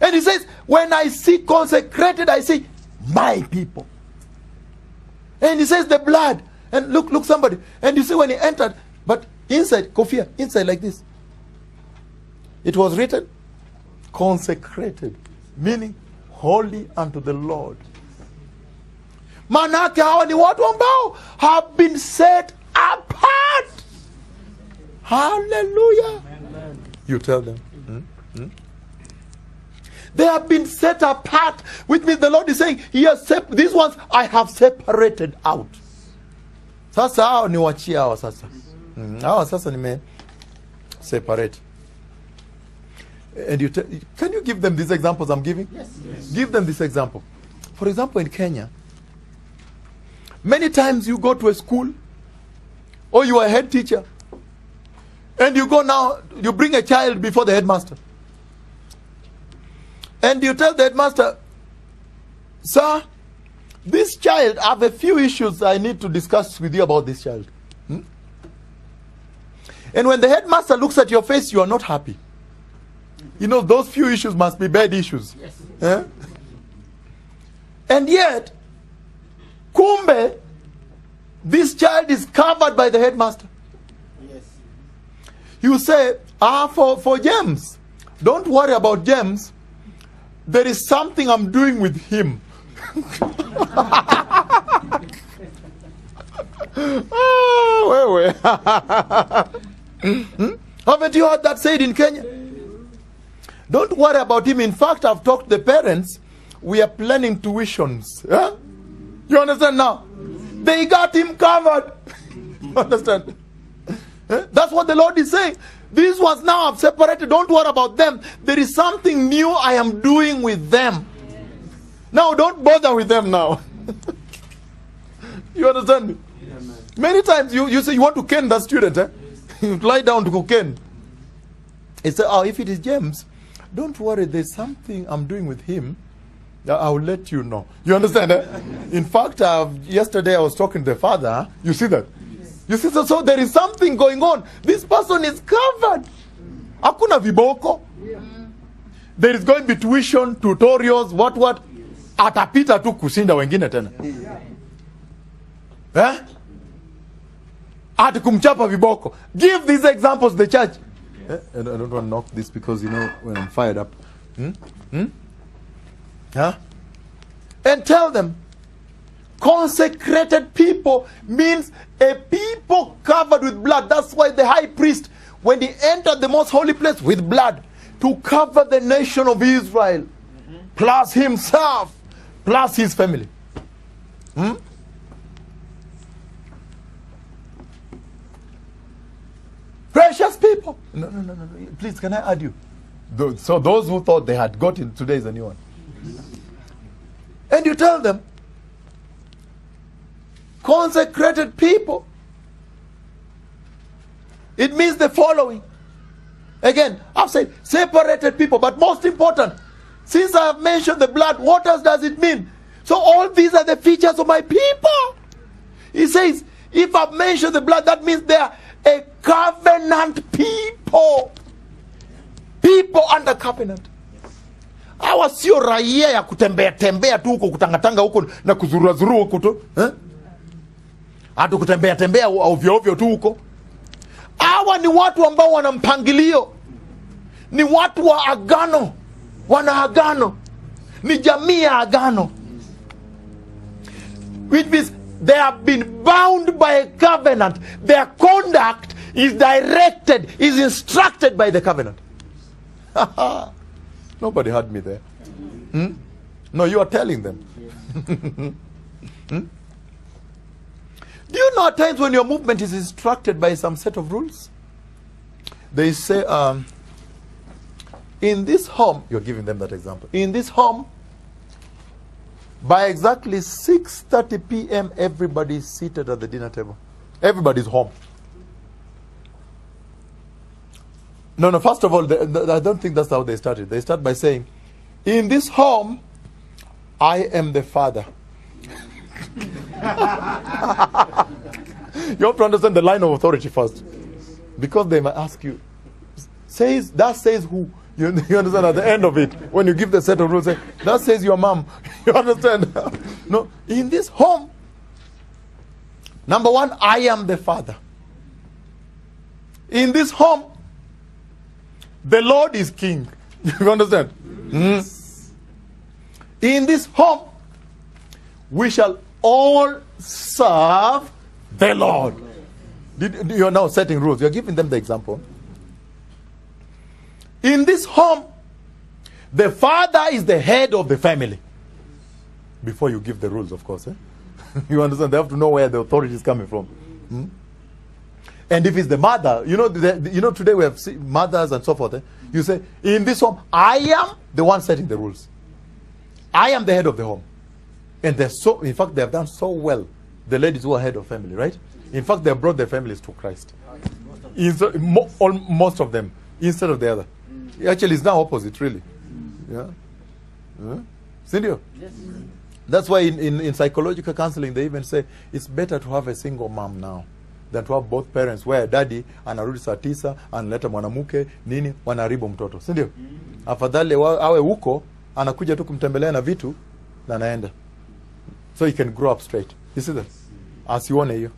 And he says, When I see consecrated, I see my people. And he says the blood. And look, look, somebody. And you see when he entered, but inside, Kofia, inside like this. It was written, consecrated, meaning holy unto the Lord. Manake hawa ni watu ambao have been set apart. Hallelujah. You tell them. Hmm? Hmm? They have been set apart, which means the Lord is saying, He has sep- these ones I have separated out. Sasa hao ni wachia sasa. Hawa sasa nime separate. And you can you give them these examples I'm giving? Yes. Give them this example. For example, in Kenya, many times you go to a school or you are a head teacher and you go now, you bring a child before the headmaster. And you tell the headmaster, Sir, this child, I have a few issues I need to discuss with you about this child. And when the headmaster looks at your face, you are not happy. You know, those few issues must be bad issues. Yes. Eh? And yet, kumbe, this child is covered by the headmaster. Yes. You say, ah, for, for James, don't worry about James. There is something I'm doing with him. ah, wewe. Hmm? Haven't you heard that said in Kenya? Don't worry about him. In fact, I've talked to the parents. We are planning tuitions. Yeah? You understand now? They got him covered. understand? Eh? That's what the Lord is saying. These ones now I've separated. Don't worry about them. There is something new I am doing with them. Now don't bother with them now. you understand me? Many times you, you say you want to cane the student, eh? You lie down to cane. He said, Oh, if it is James, don't worry, there's something I'm doing with him. I- I'll let you know. You understand? Eh? In fact, uh, yesterday I was talking to the father. You see that? You see, so, so there is something going on. This person is covered. Hakuna viboko. There is going to be tuition, tutorials, what, what. Atapita tu kushinda wengine tena. Eh? Ati kumchapa viboko. Give these examples the church. Eh? I don't want to knock this because, you know, when I'm fired up. Hmm? Hmm? Huh? And tell them, consecrated people means a people covered with blood. That's why the high priest, when he entered the most holy place with blood, to cover the nation of Israel, plus himself, plus his family. Hmm? Precious people. No, no, no, no, no. Please, can I add you? So those who thought they had got it, today is a new one. And you tell them, consecrated people. It means the following. Again, I've said separated people, but most important, since I have mentioned the blood, what else does it mean? So all these are the features of my people. He says, if I've mentioned the blood, that means they are a covenant people. People under covenant. hawa sio raia ya kutembea tembea tu huko kutangatanga huko na kuzuruazurua huko tu eh? hatu kutembea tembea ovyo ovyo tu huko hawa ni watu ambao wana mpangilio ni watu wa agano wana agano ni jamii ya agano which means they have been bound by a covenant their conduct is directed is instructed by the covenant Nobody heard me there. Hmm? No, you are telling them. Hmm? Do you know at times when your movement is instructed by some set of rules? they say, um, in this home, you're giving them that example. In this home, by exactly 6:30 p.m., everybody is seated at the dinner table. Everybody's home. No, no. First of all, the, the- I don't think that's how they started. They start by saying, "In this home, I am the father." you have to understand the line of authority first, because they might ask you, says that says who? You, you understand at the end of it when you give the set of rules, say that says your mom. You understand? no, in this home, number one, I am the father. In this home, the Lord is king. You understand? Mm. In this home, we shall all serve the Lord. Did- You're now setting rules. You're giving them the example. In this home, the father is the head of the family. Before you give the rules, of course. eh? you understand? They have to know where the authority is coming from. Hmm? And if it's the mother, you know, the, you know, today we have mothers and so forth. eh? You say, in this home, I am the one setting the rules. I am the head of the home. And they're so, in fact, they have done so well. The ladies who are head of family, right? In fact, they brought their families to Christ. Instead, mo- all, most of them, instead of the other. Actually, it's now opposite, really. Yeah. Huh? Sindio? That's why in, in, in psychological counseling they even say it's better to have a single mom now than to have both parents where daddy anarudi saa tisa analeta mwanamke nini wanaharibu mtoto si ndio? Mm. Afadhali wa- awe huko anakuja tu kumtembelea na vitu na anaenda. So he can grow up straight. You see that? Asione hiyo.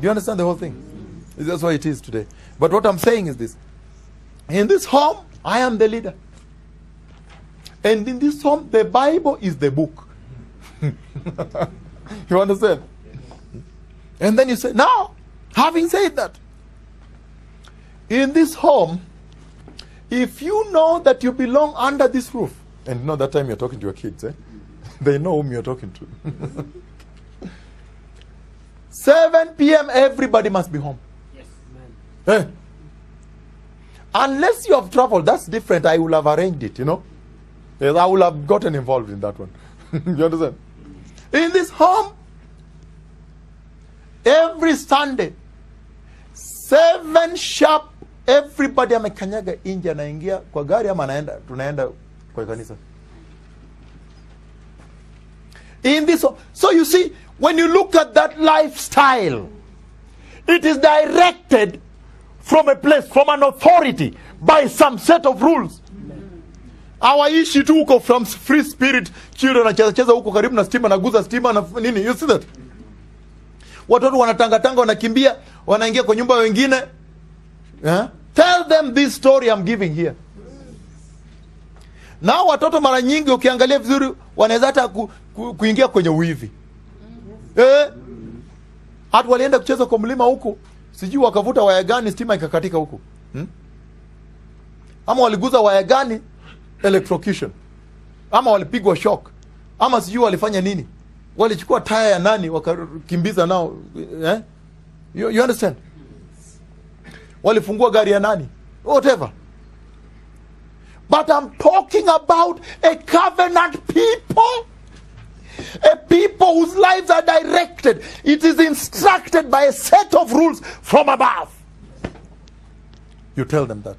Do you understand the whole thing? Mm. That's why it is today. But what i'm saying is this. In this home i am the leader. And in this home the bible is the book you understand? And then you say, now, having said that, in this home, if you know that you belong under this roof, and you know that time you're talking to your kids, eh? they know whom you're talking to. 7 p.m., everybody must be home. Yes. Eh? Unless you have traveled, that's different. I will have arranged it, you know. Yes, I will have gotten involved in that one. you understand? In this home, every Sunday, seven sharp, everybody amekanyaga nje, anaingia kwa gari ama anaenda, tunaenda kwa kanisa. In this, so you see, when you look at that lifestyle, it is directed from a place, from an authority, by some set of rules. Hawaishi tu huko from free spirit children anachezacheza huko karibu na stima naguza stima na nini you see that watoto wanatangatanga wanakimbia wanaingia kwa nyumba wengine eh? tell them this story I'm giving here nao watoto mara nyingi ukiangalia vizuri wanaweza hata ku, ku, kuingia kwenye uivi eh? hata walienda kucheza kwa mlima huku sijui wakavuta waya gani stima ikakatika huku hmm? ama waliguza waya gani electrocution. Ama walipigwa shock. Ama sijui walifanya nini. Walichukua taya ya nani wakakimbiza nao eh? you, you understand? Walifungua gari ya nani? Whatever. But i'm talking about a covenant people. A people whose lives are directed. It is instructed by a set of rules from above. You tell them that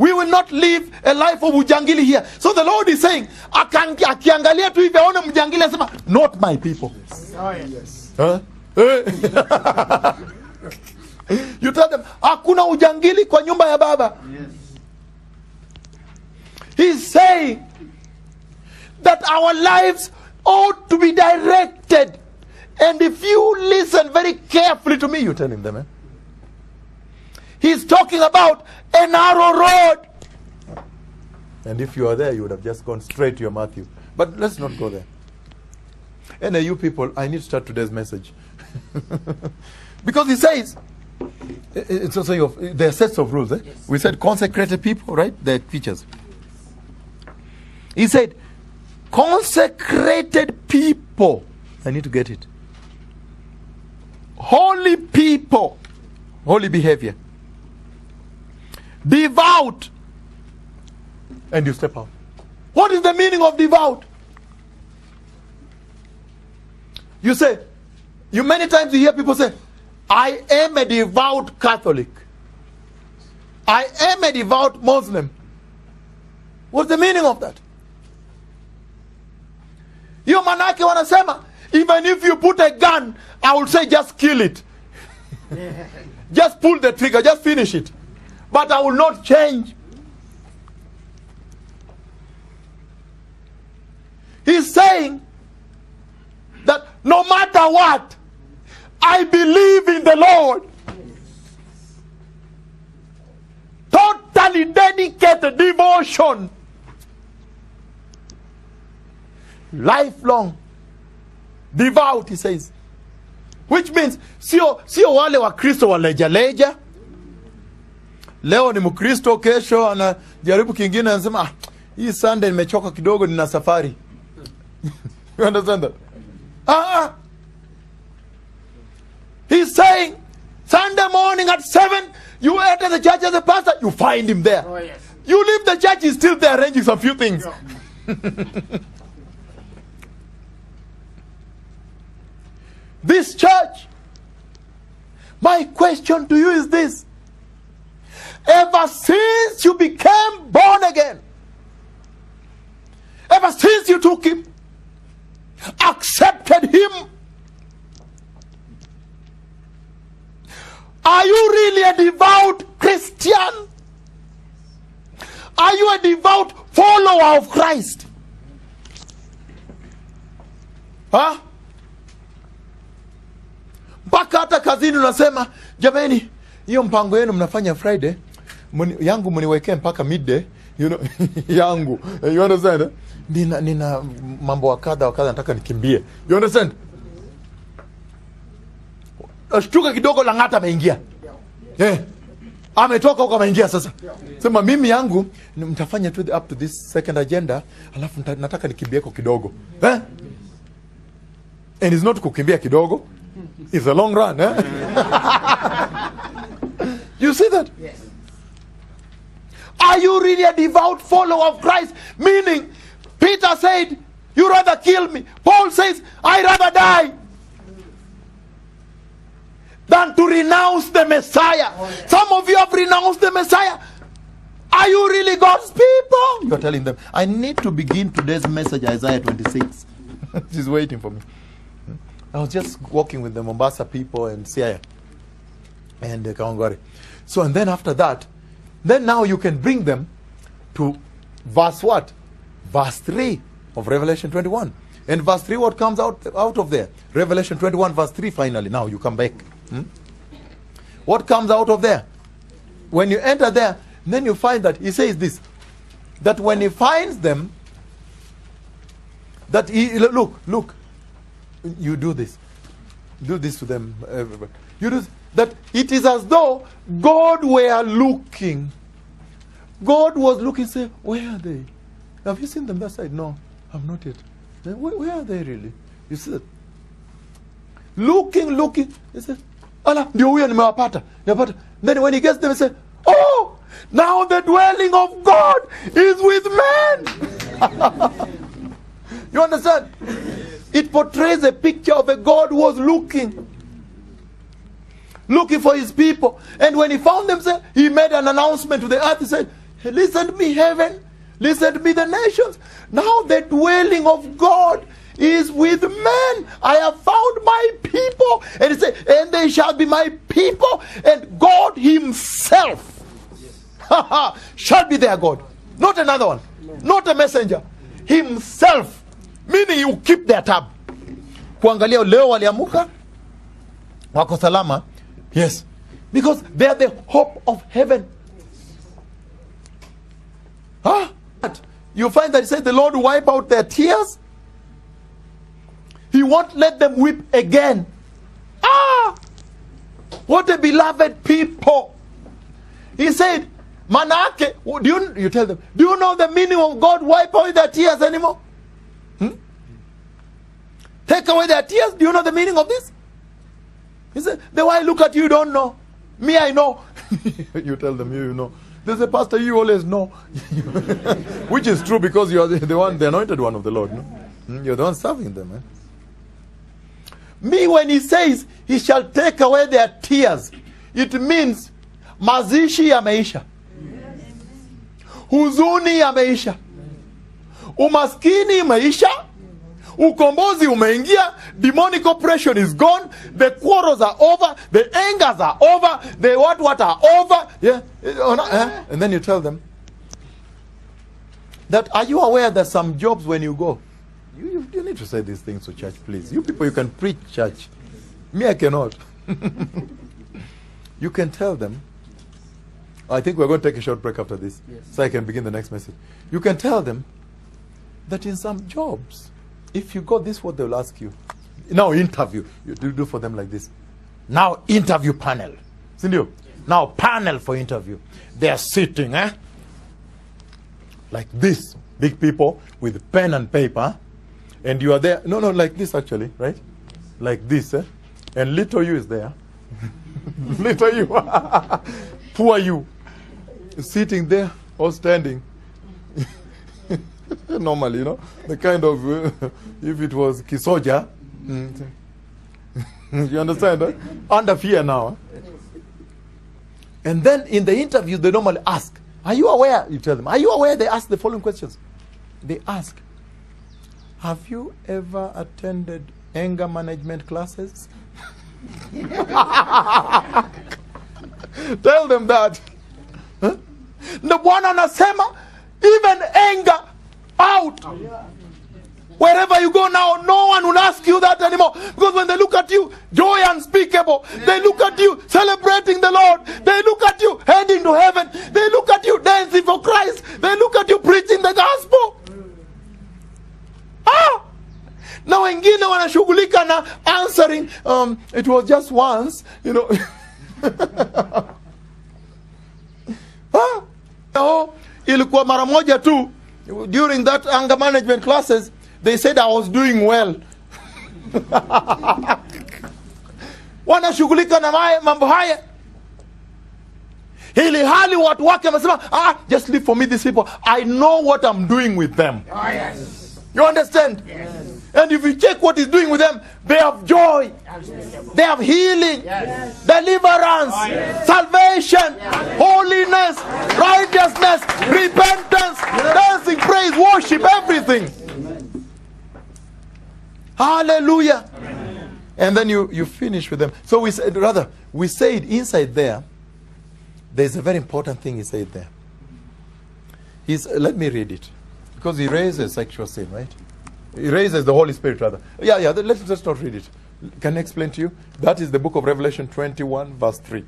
we will not live a life of ujangili here so the lord is saying akiangalia tu hivi aone mjangili asema not my people yes. Huh? Eh? you tell them hakuna ujangili kwa nyumba ya baba he's saying that our lives ought to be directed and if you listen very carefully to me you telling them eh? He's talking about a narrow road and if you are there you would have just gone straight to your matthew but let's not go there and you people, I need to start today's message. because he says, i- i- it's also your, there are sets of rules. Eh? We said consecrated people, right? They're teachers. He said, consecrated people. I need to get it. Holy people. Holy behavior. Devout. And you step out. What is the meaning of devout? You say, you many times you hear people say, I am a devout Catholic. I am a devout Muslim. What's the meaning of that? hiyo manake wanasema even if you put a gun i will say just kill it just pull the trigger just finish it but i will not change. He's saying that no matter what i believe in the lord. Totally dedicated devotion. Lifelong devout he says. Which means sio sio wale wakristo walejaleja leo ni mkristo kesho anajaribu kingine anasema ah, hii sunday nimechoka kidogo nina safari you understand that ah, ah. he's saying sunday morning at 7 you enter the church as a pastor you find him there Oh, yes. you leave the church he's still there arranging some few things this church. My question to you is this ever since you became born again, ever since you took Him, accepted Him, are you really a devout Christian? Are you a devout follower of Christ? Huh? mpaka hata kazini unasema jamani hiyo mpango yenu mnafanya friday muni, yangu mniwekee mpaka midday you know, yangu you understand eh? nina, nina mambo wa kadha wa kadha nataka nikimbie you understand shtuka kidogo lang'ata ameingia eh ametoka huko ameingia sasa sema mimi yangu mtafanya tu up to this second agenda alafu nataka nataka nikimbieko kidogo eh? and it's not kukimbia kidogo it's a long run eh? you see that Yes. Are you really a devout follower of christ? Meaning peter said you rather kill me. Paul says i rather die than to renounce the messiah. Some of you have renounced the messiah. Are you really god's people? You're telling them. I need to begin today's message isaiah 26 she's waiting for me. I was just walking with the Mombasa people and Siaya and uh, Kawangware. So, and then after that, then now you can bring them to verse what? Verse 3 of Revelation 21. And verse 3, what comes out, out of there? Revelation 21, verse 3, finally. Now you come back. Hmm? What comes out of there? When you enter there, then you find that he says this that when he finds them, that he, look, look, you do this do this to them everybody you do that it is as though god were looking. God was looking say where are they? Have you seen them that side? No i've not yet. Where, where are they really? You see that? Looking looking. He said ala ndio huyo nimewapata nimewapata. Then when he gets them he said oh now the dwelling of god is with men. You understand? It portrays a picture of a God who was looking, looking for his people. And when he found them, he made an announcement to the earth. He said, Listen to me, heaven. Listen to me, the nations. Now the dwelling of God is with men. I have found my people. And he said, And they shall be my people. And God Himself shall be their God. Not another one. Not a messenger. Himself. Meaning you keep their tab. Kuangalia leo waliamuka wako salama. Yes. Because they are the hope of heaven. Huh? You find that he said the Lord will wipe out their tears. He won't let them weep again. Ah! What a beloved people. He said, Manake, do you, you tell them, do you know the meaning of God wipe away their tears anymore? Hmm? Take away their tears. Do you know the meaning of this? He said, the way I look at you, you don't know. Me, I know. you tell them, you, you know. They say, Pastor, you always know. Which is true because you are the, the one, the anointed one of the Lord. No? Mm, You're the one serving them. Eh? Me, when he says he shall take away their tears, it means mazishi yameisha, huzuni yameisha, umaskini imeisha, ukombozi umeingia, demonic oppression is gone, the quarrels are over, the angers are over, the what what are over. Yeah, eh, eh? and then you tell them that are you aware that some jobs when you go you, you, you need to say these things to church please you people you can preach church me i cannot you can tell them i think we're going to take a short break after this Yes. so i can begin the next message you can tell them that in some jobs if you go this is what they'll ask you. Now interview. You do, for them like this. Now interview panel. Sindio now panel for interview. They are sitting eh? Like this big people with pen and paper. And you are there. No no like this actually right? Like this eh? and little you is there. Little you. Poor you. Sitting there or standing normally you know the kind of uh, if it was kisoja. Mm, you understand eh? under fear now and then in the interview they normally ask are you aware? You tell them are you aware? They ask the following questions. They ask have you ever attended anger management classes? Tell them that Huh? na bwana anasema even anger out Wherever you go now, no one will ask you that anymore. Because when they look at you, joy unspeakable. They look at you celebrating the Lord. They look at you heading to heaven. They look at you dancing for Christ. They look at you preaching the gospel. Ah! na wengine wanashughulika na answering um, it was just once you know ah, oh, ilikuwa mara moja tu during that anger management classes they said i was doing well. Wanashughulika na mambo haya. Ili hali watu wake wamesema ah, just leave for me these people. I know what i'm doing with them. Yes. you understand and if you check what he's doing with them they have joy they have healing deliverance salvation holiness righteousness repentance dancing praise worship everything. Hallelujah. And then you you finish with them. So we said rather we said inside there there's a very important thing he said there. He's, let me read it. Because he raises sexual sin right raises the holy spirit rather. Yeah yeah let's just not read it. Can I explain to you? That is the book of revelation 21 verse 3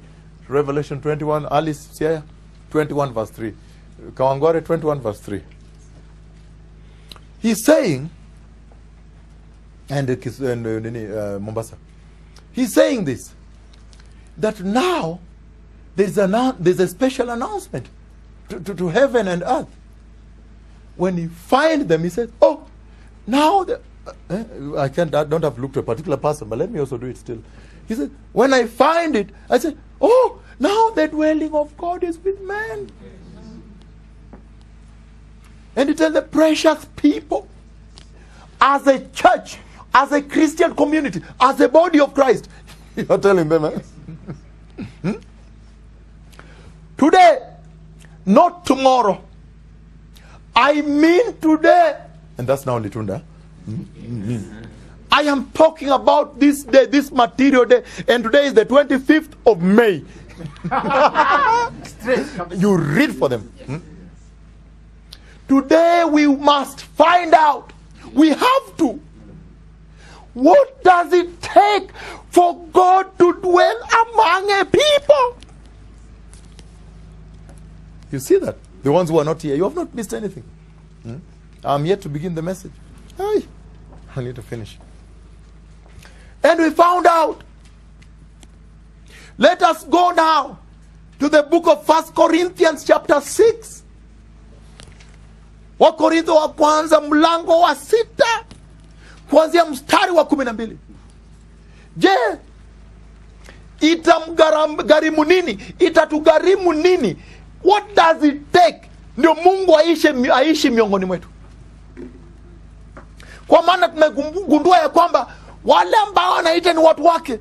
revelation 21 alice Siaya, 21 verse 3 kawangware 21 verse 3 he's saying and, uh, uh, uh, mombasa. He's saying this that now there's, an, there's a special announcement to, to, to heaven and earth. When he finds them, he says, "Oh, now the, uh, eh, I can't. I don't have looked at a particular person, but let me also do it still." He said, "When I find it, I say, oh, now the dwelling of God is with man." And he tells the precious people, as a church, as a Christian community, as a body of Christ, you're telling them, eh? Today, not tomorrow. I mean today. And that's now Litunda. I am talking about this day, this material day, and today is the 25th of May. you read for them. Hmm? Today we must find out. We have to. What does it take for God to dwell among a people? You see that? The ones who are not here, you have not missed anything. I'm yet to begin the message. Hey, I need to finish. And we found out. Let us go now to the book of First Corinthians chapter 6. Wakorintho wa kwanza mlango wa sita kuanzia mstari wa kumi na mbili. Je, itamgharimu nini? Itatugharimu nini what does it take ndio mungu aishi, aishi miongoni mwetu kwa maana tumegundua ya kwamba wale ambao anaita ni watu wake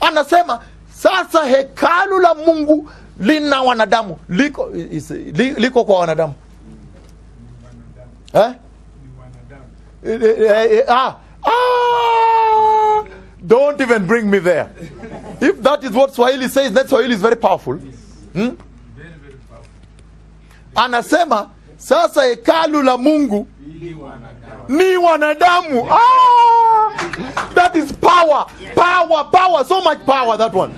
anasema sasa hekalu la mungu lina wanadamu liko, is, li, liko kwa wanadamu eh? Eh, eh, eh, don't even bring me there if that is what swahili says that swahili is very powerful hmm? anasema sasa hekalu la mungu ni wanadamu. Ah, that is power. Power power. So much power that one.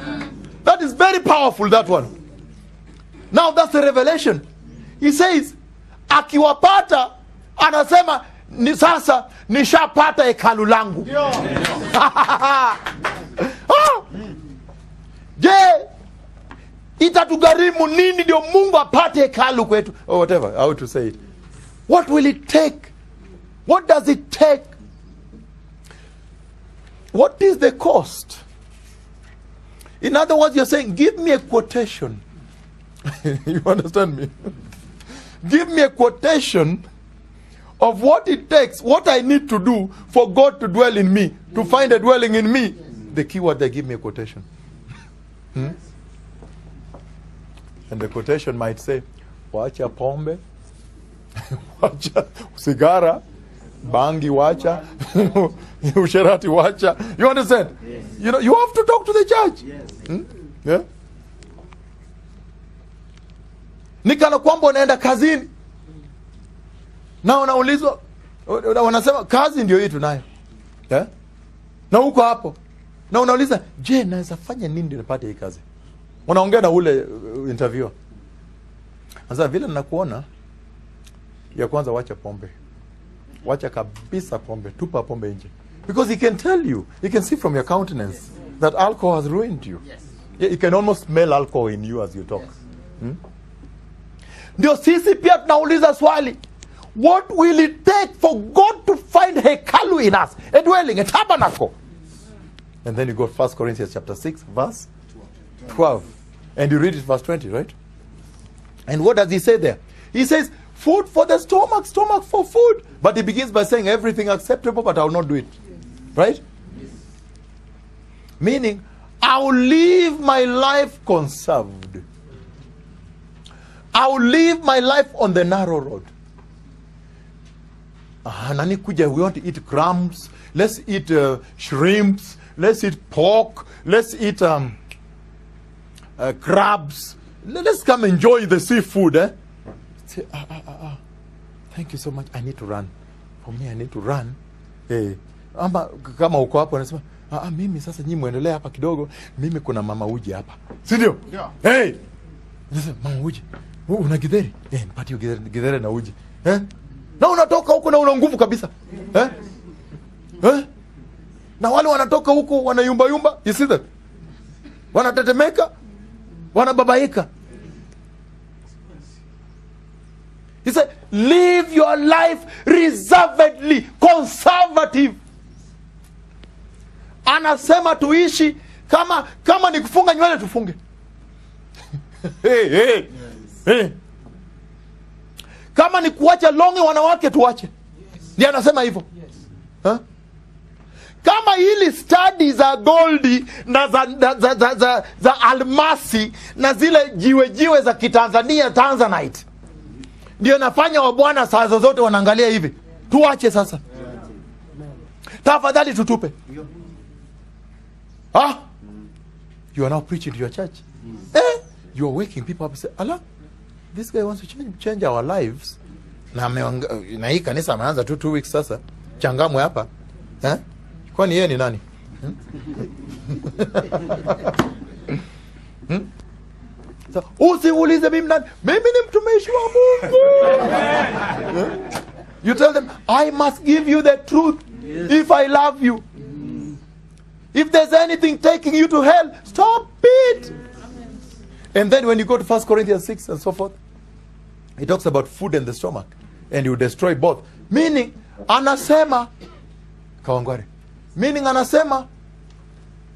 That is very powerful that one. Now that's the revelation. He says akiwapata anasema ni sasa nishapata hekalu langu. Ah! je itatugharimu nini ndio mungu apate hekalu kwetu? Or whatever how to say it. What will it take what does it take? What is the cost? In other words you're saying give me a quotation. You understand me? Give me a quotation of what it takes what i need to do for god to dwell in me to find a dwelling in me. The key word they give me a quotation. Hmm? and the quotation might say watch wacha pombe wacha sigara bangi wacha usherati wacha you understand yes. you know you have to talk to the church yes. Hmm? yeah? nikana kwamba unaenda kazini na unaulizwa wanasema kazi ndio hii tunayo yeah? na huko hapo na unauliza je naweza fanya nini ndio nipate hii kazi unaongea na ule uh, interviewer sasa vile nakuona ya kwanza wacha pombe wacha kabisa pombe tupa pombe nje. Because he can tell you he can see from your countenance that alcohol has ruined you. Yeah, he can almost smell alcohol in you as you talk. Hmm? ndio sisi pia tunauliza swali what will it take for god to find hekalu in us a dwelling a tabernacle? And then you go first corinthians chapter 6 verse 12 and you read it verse 20 right? And what does he say there? He says food for the stomach stomach for food. But he begins by saying everything acceptable but i will not do it. Right? Meaning i'll live my life conserved. I'll live my life on the narrow road. Ah, nani we want to eat crumbs. Let's eat uh, shrimps. Let's eat pork. Let's eat um, uh, crabs. Let- let's come enjoy the seafood eh? Say, ah, ah, ah, ah. thank you so much i need to run for me i need to run eh. ama kama uko hapo anasema ah, ah, mimi sasa nyinyi muendelee hapa kidogo mimi kuna mama uji hapa sindio Yeah. hey! Nasema, mama uji una githeri eh, nipatie githeri, githeri na uji eh? na unatoka huko na una nguvu kabisa eh? Eh? na wale wanatoka huko wanayumbayumba you see that wanatetemeka wanababaika he said live your life reservedly conservative anasema tuishi kama kama ni kufunga nywele tufunge hey, hey. Hey. kama ni kuacha longi wanawake tuache ndiye anasema hivyo Huh? kama hili stadi za goldi na za, na, za, za, za, za almasi na zile jiwe jiwe za kitanzania tanzanite ndio nafanya wabwana saa zozote wanaangalia hivi tuache sasa tafadhali tutupe ah? you are now preaching to your church eh? you are waking people up and say ala this guy wants to change, change our lives na, na hii kanisa ameanza tu two weeks sasa changamwe hapa eh? kwani yeye ni nani Hmm? Hmm? Usiulize mimi nani? Mimi ni mtumishi wa mungu. You tell them i must give you the truth if i love you. Mm. If there's anything taking you to hell stop it. And then when you go to First corinthians 6 and so forth he talks about food and the stomach and you destroy both. Meaning anasema kawangware. Meaning anasema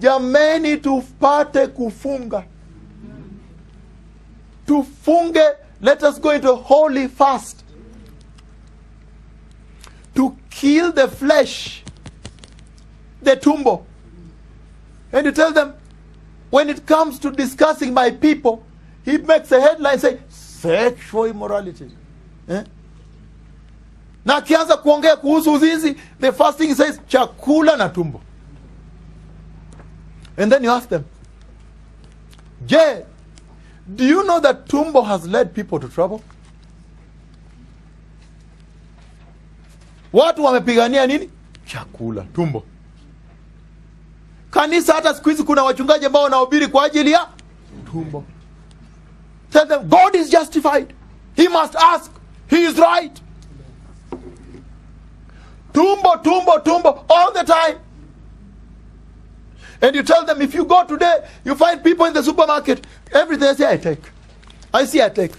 jameni tupate kufunga tufunge let us go into a holy fast to kill the flesh, the tumbo. And you tell them, when it comes to discussing my people, he makes a headline say sexual immorality. Eh? Na akianza kuongea kuhusu the first thing he says chakula na tumbo. And then you ask them, Je, do you know that tumbo has led people to trouble? Watu wamepigania nini? Chakula, tumbo. Kanisa hata siku hizi kuna wachungaji ambao wanahubiri kwa ajili ya tumbo. Tell them God is justified. He must ask. He is right. Tumbo, tumbo, tumbo all the time. And you tell them if you go today, you find people in the supermarket, everything I say, I take. I see, I take.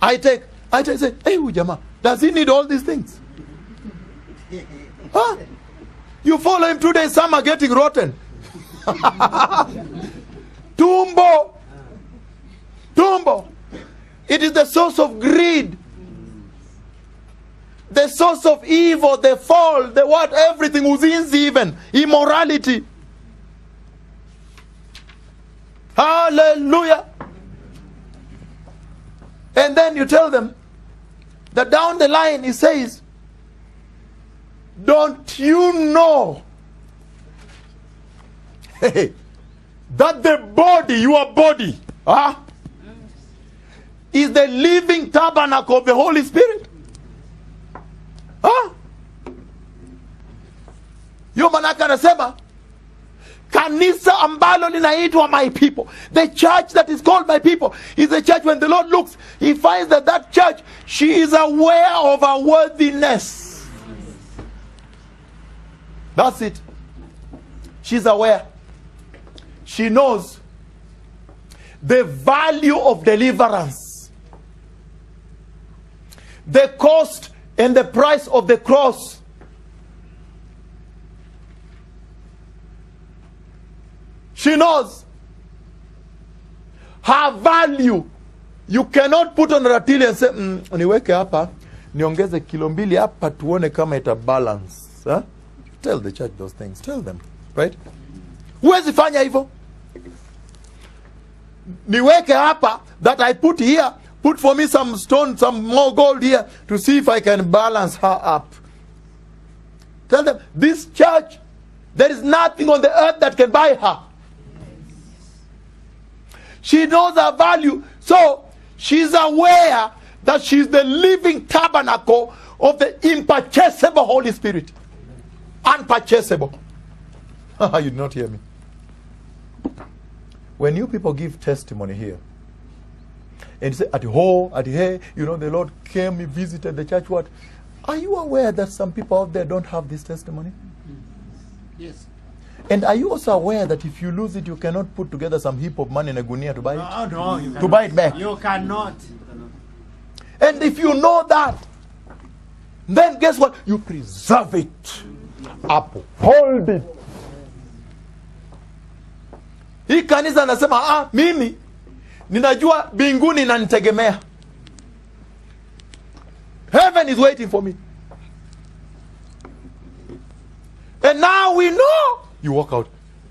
I take. I take. Say, hey, huyu jamaa, does he need all these things? Huh? You follow him today, some are getting rotten. Tumbo. Tumbo. It is the source of greed. The source of evil, the fall, the what, everything within even. Immorality. Hallelujah. And then you tell them that down the line he says, Don't you know that the body, your body, huh, is the living tabernacle of the Holy Spirit? Huh? Hiyo manake anasema kanisa ambalo linaitwa my people. The church that is called my people is a church. When the lord looks he finds that that church she is aware of her worthiness. That's it. She's aware. She knows the value of deliverance the cost and the price of the cross She knows her value. You cannot put on ratili and say mm, niweke hapa niongeze kilo mbili hapa tuone kama ita balance. Huh? Tell the church those things. Tell them, right? Huwezi fanya hivyo. Niweke hapa that I put here, put for me some stone, some more gold here to see if I can balance her up. Tell them this church there is nothing on the earth that can buy her. She knows her value. So she's aware that she's the living tabernacle of the impurchasable Holy Spirit. Unpurchasable. you did not hear me. When you people give testimony here, and say, at home, at here, you know, the Lord came, He visited the church, what? Are you aware that some people out there don't have this testimony? Yes. And are you also aware that if you lose it, you cannot put together some heap of money in a gunia to buy it? No, no, you To cannot. buy it back. You cannot. And if you know that, then guess what? You preserve it, uphold it. Hii kanisa anasema ah, mimi ninajua mbinguni inanitegemea. Heaven is waiting for me. And now we know. You walk out.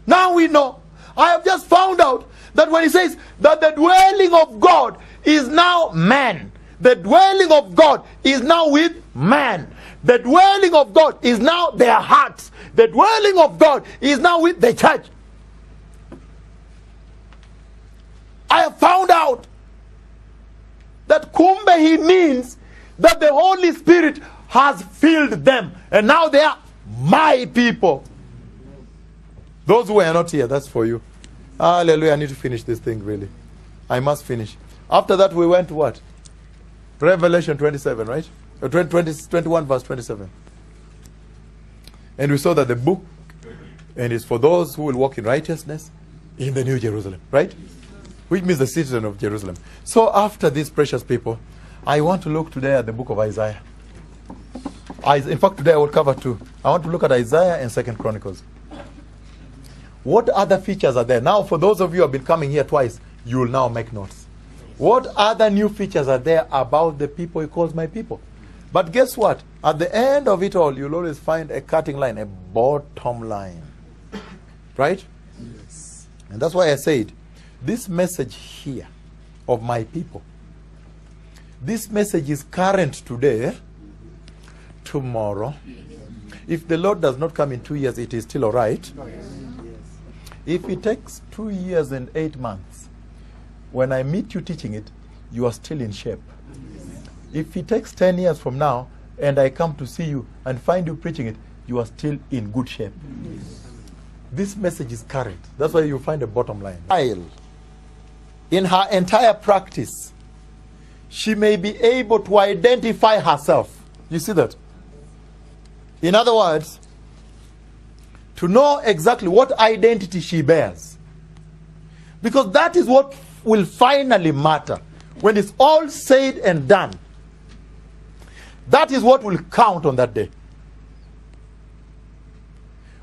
Now we know. I have just found out that when he says that the dwelling of God is now man, the dwelling of God is now with man. The dwelling of God is now their hearts. The dwelling of God is now with the church. I have found out that kumbe he means that the Holy Spirit has filled them and now they are my people. Those who are not here, that's for you. Hallelujah. I need to finish this thing, really. I must finish. After that, we went to what? Revelation 27, right? Uh, 20, 20 21, verse 27. And we saw that the book, and it's for those who will walk in righteousness in the New Jerusalem, right? Which means the citizen of Jerusalem. So, after these precious people, I want to look today at the book of Isaiah. I, in fact, today I will cover two. I want to look at Isaiah and Second Chronicles. What other features are there? Now, for those of you who have been coming here twice, you will now make notes. What other new features are there about the people he calls my people? But guess what? At the end of it all, you'll always find a cutting line, a bottom line. Right? Yes. And that's why I said this message here of my people, this message is current today, tomorrow. If the Lord does not come in two years, it is still all right. If it takes two years and eight months, when I meet you teaching it, you are still in shape. If it takes 10 years from now and I come to see you and find you preaching it, you are still in good shape. This message is current. That's why you find a bottom line. In her entire practice, she may be able to identify herself. You see that? In other words, to know exactly what identity she bears. Because that is what will finally matter. When it's all said and done, that is what will count on that day.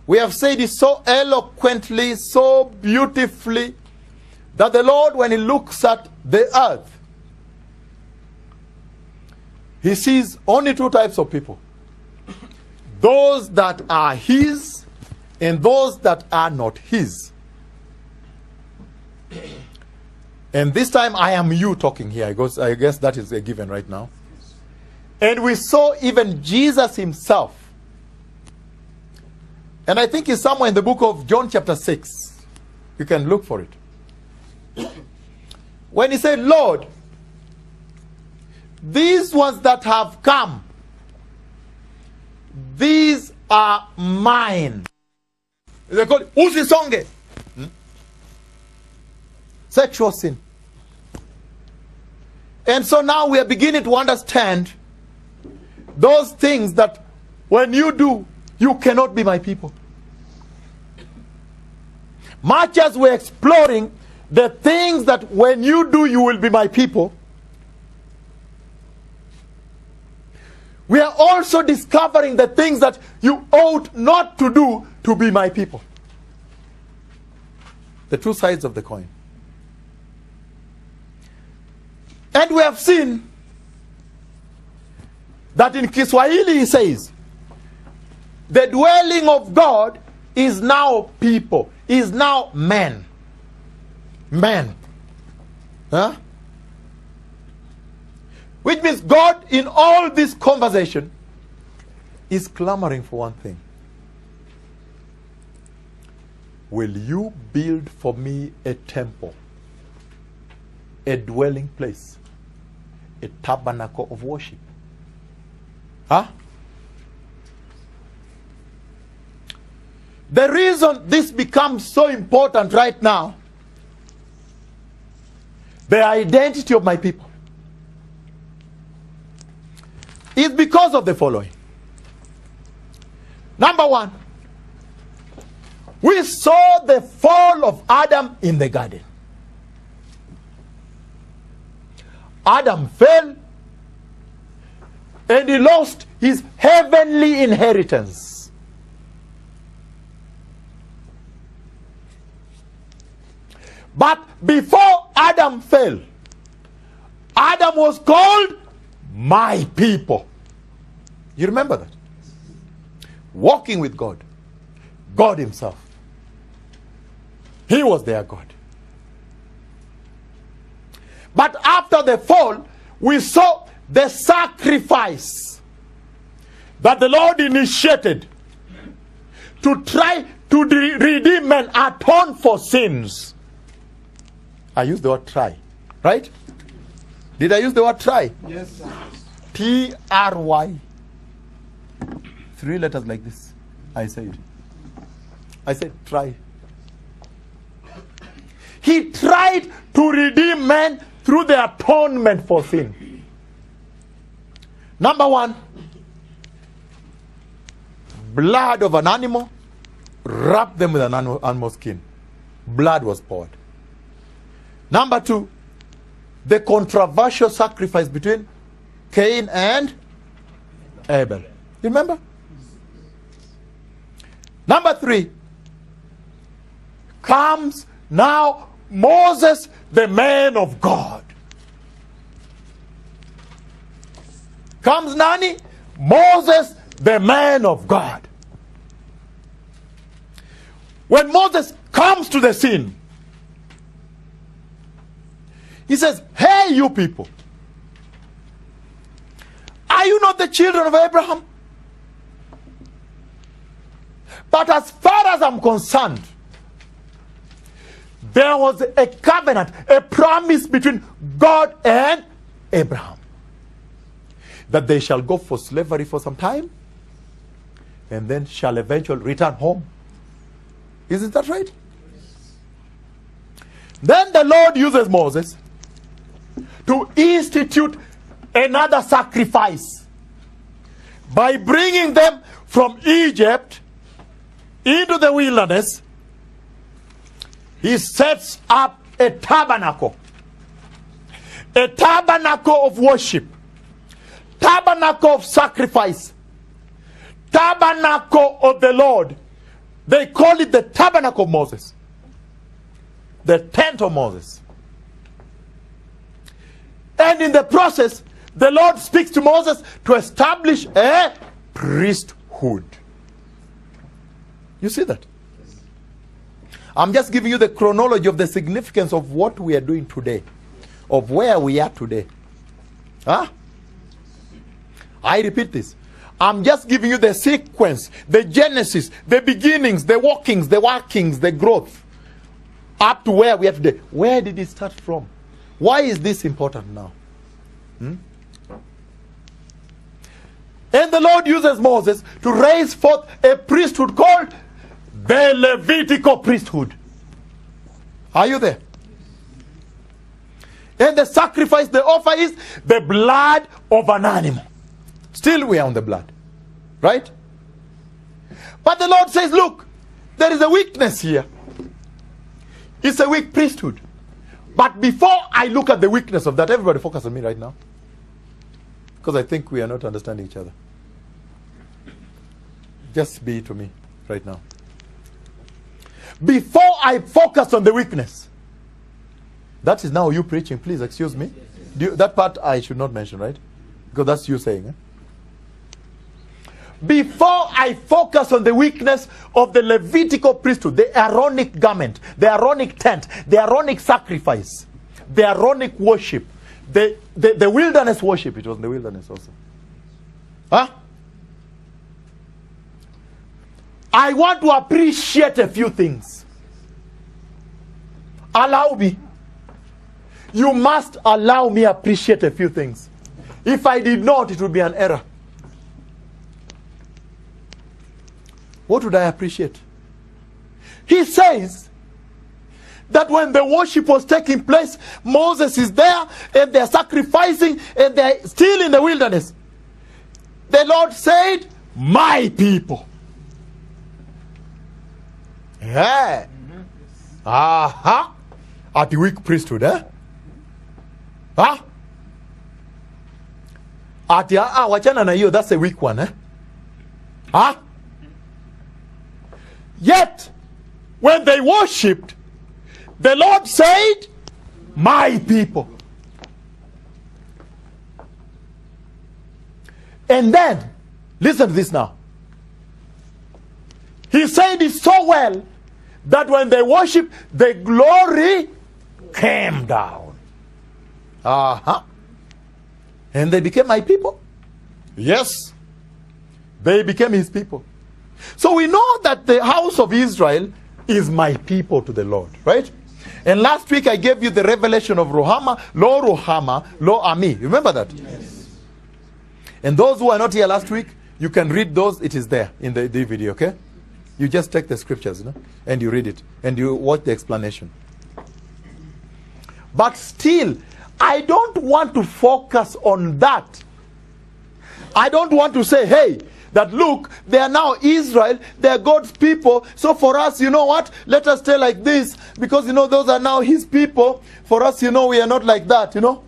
We have said it so eloquently, so beautifully, that the Lord, when He looks at the earth, He sees only two types of people those that are His and those that are not His. And this time I am you talking here, because I guess that is a given right now. And we saw even Jesus himself. And I think it's somewhere in the book of John, chapter 6. You can look for it. When he said, Lord, these ones that have come, these are mine. They call it usisonge. Hmm? Sexual sin. And so now we are beginning to understand those things that when you do, you cannot be my people. Much as we're exploring the things that when you do, you will be my people, we are also discovering the things that you ought not to do to be my people. The two sides of the coin. And we have seen that in Kiswahili he says, the dwelling of God is now people, is now men. Men. Huh? Which means God, in all this conversation, is clamoring for one thing. Will you build for me a temple, a dwelling place, a tabernacle of worship? Huh? The reason this becomes so important right now, the identity of my people, is because of the following. Number one, we saw the fall of Adam in the garden. Adam fell and he lost his heavenly inheritance. But before Adam fell, Adam was called my people. You remember that? Walking with God, God Himself. He was their God. But after the fall, we saw the sacrifice that the Lord initiated to try to de- redeem and atone for sins. I used the word try, right? Did I use the word try? Yes, sir. T R Y. Three letters like this. I said. I said try. He tried to redeem man through the atonement for sin. Number one, blood of an animal, wrap them with an animal, animal skin. Blood was poured. Number two, the controversial sacrifice between Cain and Abel. You remember? Number three, comes now Moses, the man of God. Comes Nani? Moses, the man of God. When Moses comes to the scene, he says, Hey, you people, are you not the children of Abraham? But as far as I'm concerned, there was a covenant, a promise between God and Abraham that they shall go for slavery for some time and then shall eventually return home. Isn't that right? Then the Lord uses Moses to institute another sacrifice by bringing them from Egypt into the wilderness he sets up a tabernacle. A tabernacle of worship. Tabernacle of sacrifice. Tabernacle of the lord. They call it the tabernacle of moses. The tent of moses. And in the process the lord speaks to moses to establish a priesthood. You see that I'm just giving you the chronology of the significance of what we are doing today, of where we are today. Huh? I repeat this. I'm just giving you the sequence, the genesis, the beginnings, the walkings, the workings, the growth, up to where we are today. Where did it start from? Why is this important now? Hmm? And the Lord uses Moses to raise forth a priesthood called the Levitical priesthood. Are you there? And the sacrifice they offer is the blood of an animal. Still, we are on the blood. Right? But the Lord says, look, there is a weakness here. It's a weak priesthood. But before I look at the weakness of that, everybody focus on me right now. Because I think we are not understanding each other. Just be to me right now before I focus on the weakness. That is now you preaching. Please excuse me. You, that part I should not mention, right? Because that's you saying. Eh? Before I focus on the weakness of the Levitical priesthood, the Aaronic garment, the Aaronic tent, the Aaronic sacrifice, the Aaronic worship, the, the, the wilderness worship, it was in the wilderness also. Huh? I want to appreciate a few things. Allow me. You must allow me appreciate a few things. If I did not, it would be an error. What would I appreciate? He says that when the worship was taking place, Moses is there and they're sacrificing and they're still in the wilderness. The Lord said, My people. Yeah. Aha. At the weak priesthood, eh? Huh? Ati ah, wachana na hiyo, that's a weak one, eh? Huh? Yet, when they worshipped, the Lord said, My people. And then, listen to this now. He said it so well that when they worship, the glory came down. Uh huh. And they became my people. Yes. They became his people. So we know that the house of Israel is my people to the Lord, right? And last week I gave you the revelation of Rohama, Lo Rohama, Lo Ammi. Remember that? Yes. And those who are not here last week, you can read those. It is there in the DVD, okay? You just take the scriptures, know, and you read it, and you watch the explanation. But still, I don't want to focus on that. I don't want to say, hey, that look, they are now Israel, they are God's people. So for us, you know what? Let us stay like this because, you know, those are now His people. For us, you know, we are not like that, you know?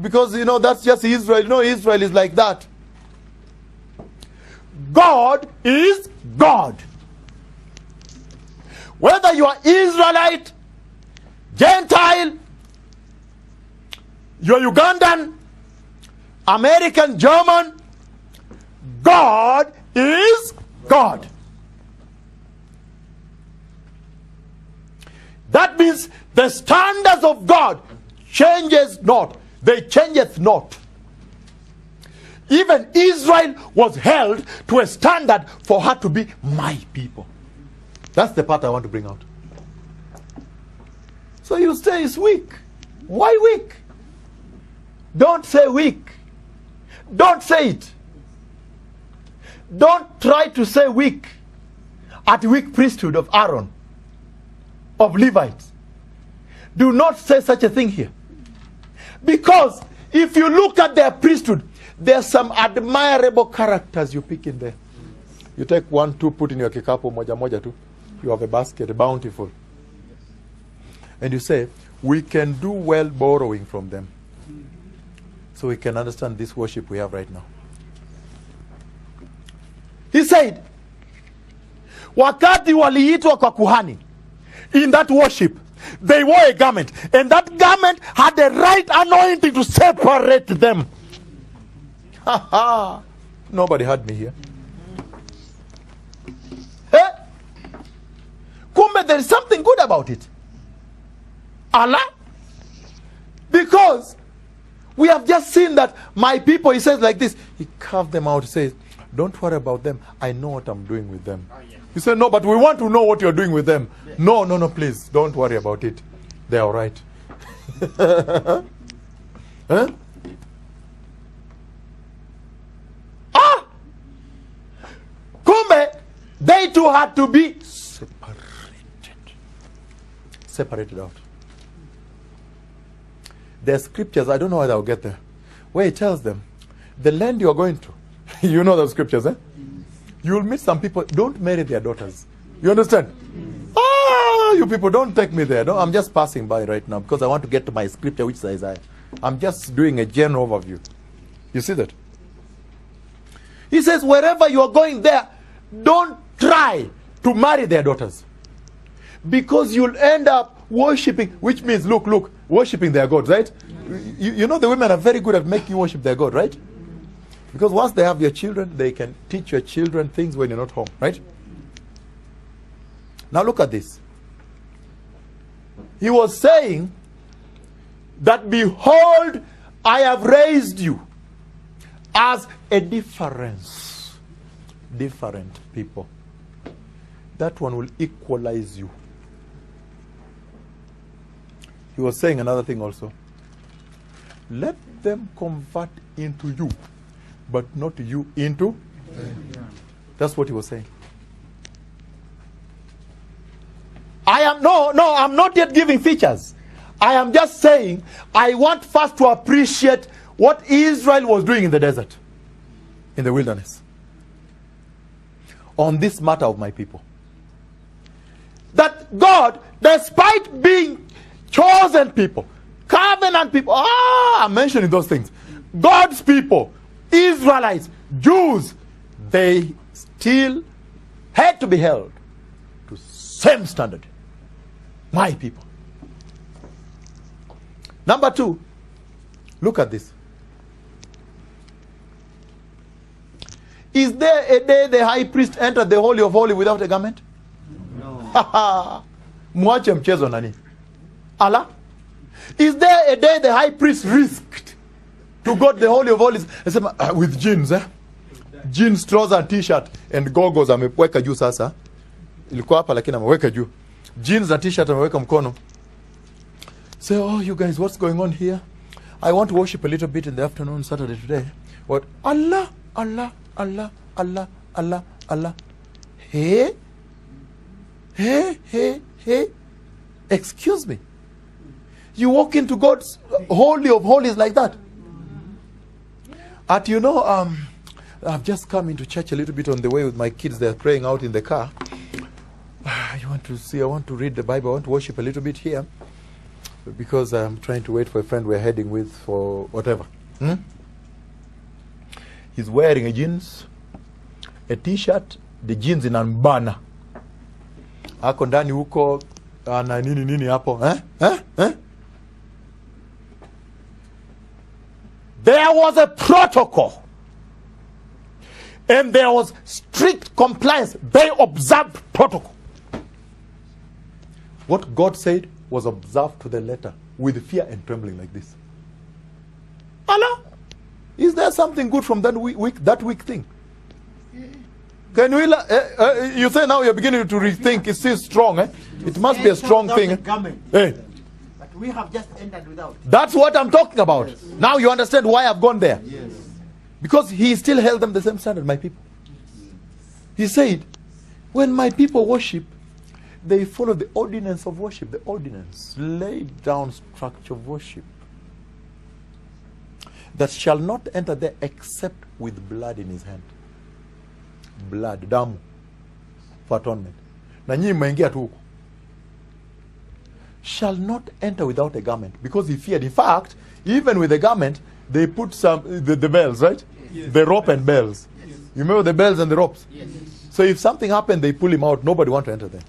Because, you know, that's just Israel. Know, Israel is like that. God is God. Whether you are Israelite, Gentile, you're Ugandan, American, German, God is God. That means the standards of God changes not. They changeth not. Even Israel was held to a standard for her to be my people. That's the part I want to bring out. So you say it's weak. Why weak? Don't say weak. Don't say it. Don't try to say weak at weak priesthood of Aaron, of Levites. Do not say such a thing here. Because if you look at their priesthood, there are some admirable characters you pick in there. You take one, two, put in your kikapu, moja moja tu. You have a basket, bountiful. And you say, we can do well borrowing from them. So we can understand this worship we have right now. He said, wakati waliitwa kwa kuhani in that worship they wore a garment and that garment had the right anointing to separate them Ha, ha. nobody heard me here Eh? Kumbe there is something good about it. Ala? Because we have just seen that my people he says like this he carved them out he says don't worry about them. I know what i'm doing with them. He said no but we want to know what you're doing with them. No no no please don't worry about it. They're all right. Huh? ah! Kumbe they too had to be separated out there are scriptures, I don't know whether I'll get there, where it tells them, the land you're going to, you know those scriptures, eh? You'll meet some people, don't marry their daughters. You understand? Ah, you people, don't take me there. No, I'm just passing by right now because I want to get to my scripture, which is Isaiah. I'm just doing a general overview. You see that? He says, wherever you are going there, don't try to marry their daughters because you'll end up worshiping, which means, look, look, worshiping their gods, right? You, you know, the women are very good at making you worship their God, right? Because once they have your children, they can teach your children things when you're not home, right? Now, look at this. He was saying that, behold, I have raised you as a difference, different people. That one will equalize you. He was saying another thing also. Let them convert into you, but not you into. That's what he was saying. I am no, no, I'm not yet giving features. I am just saying I want first to appreciate what Israel was doing in the desert, in the wilderness, on this matter of my people. That God, despite being chosen people, covenant people, ah, I'm mentioning those things. God's people, Israelites, Jews, they still had to be held to same standard. My people. Number two, look at this. Is there a day the high priest entered the holy of holy without a garment? No. Ha mwache mchezo nani ala is there a day the high priest risked to go to the holy of holies? Asema uh, with jeans eh? jeans trouser t-shirt and goggles ameweka juu sasa. Ilikuwa hapa lakini ameweka juu. Jeans na t-shirt ameweka mkono. Say oh you guys what's going on here? I want to worship a little bit in the afternoon saturday today. What? Allah allah allah allah allah allah. Hey? Hey, hey, hey. Excuse me. You walk into God's holy of holies like that. At you know, um, I've just come into church a little bit on the way with my kids. They're praying out in the car. You want to see? I want to read the Bible. I want to worship a little bit here because I'm trying to wait for a friend we're heading with for whatever. Hmm? He's wearing a jeans, a t-shirt, the jeans inambana ako ndani huko ana nini nini hapo eh? Eh? Eh? There was a protocol. And there was strict compliance. They observed protocol. What God said was observed to the letter with fear and trembling like this. Ala, is there something good from that weak, weak that weak thing? Can we? Uh, uh, you say now you're beginning to rethink. It's still strong. Eh? It must be a strong thing. eh? We have just entered without. That's what I'm talking about. Yes. Now you understand why I've gone there. Yes. Because he still held them the same standard, my people. He said, When my people worship, they follow the ordinance of worship, the ordinance, laid down structure of worship that shall not enter there except with blood in his hand. Blood, damu, for atonement. Na nyinyi mmeingia tu huku. Shall not enter without a garment because he feared. In fact, even with the garment, they put some the, the bells, right? The rope and bells. You remember the bells and the ropes? Yes. So if something happened, they pull him out. Nobody want to enter there.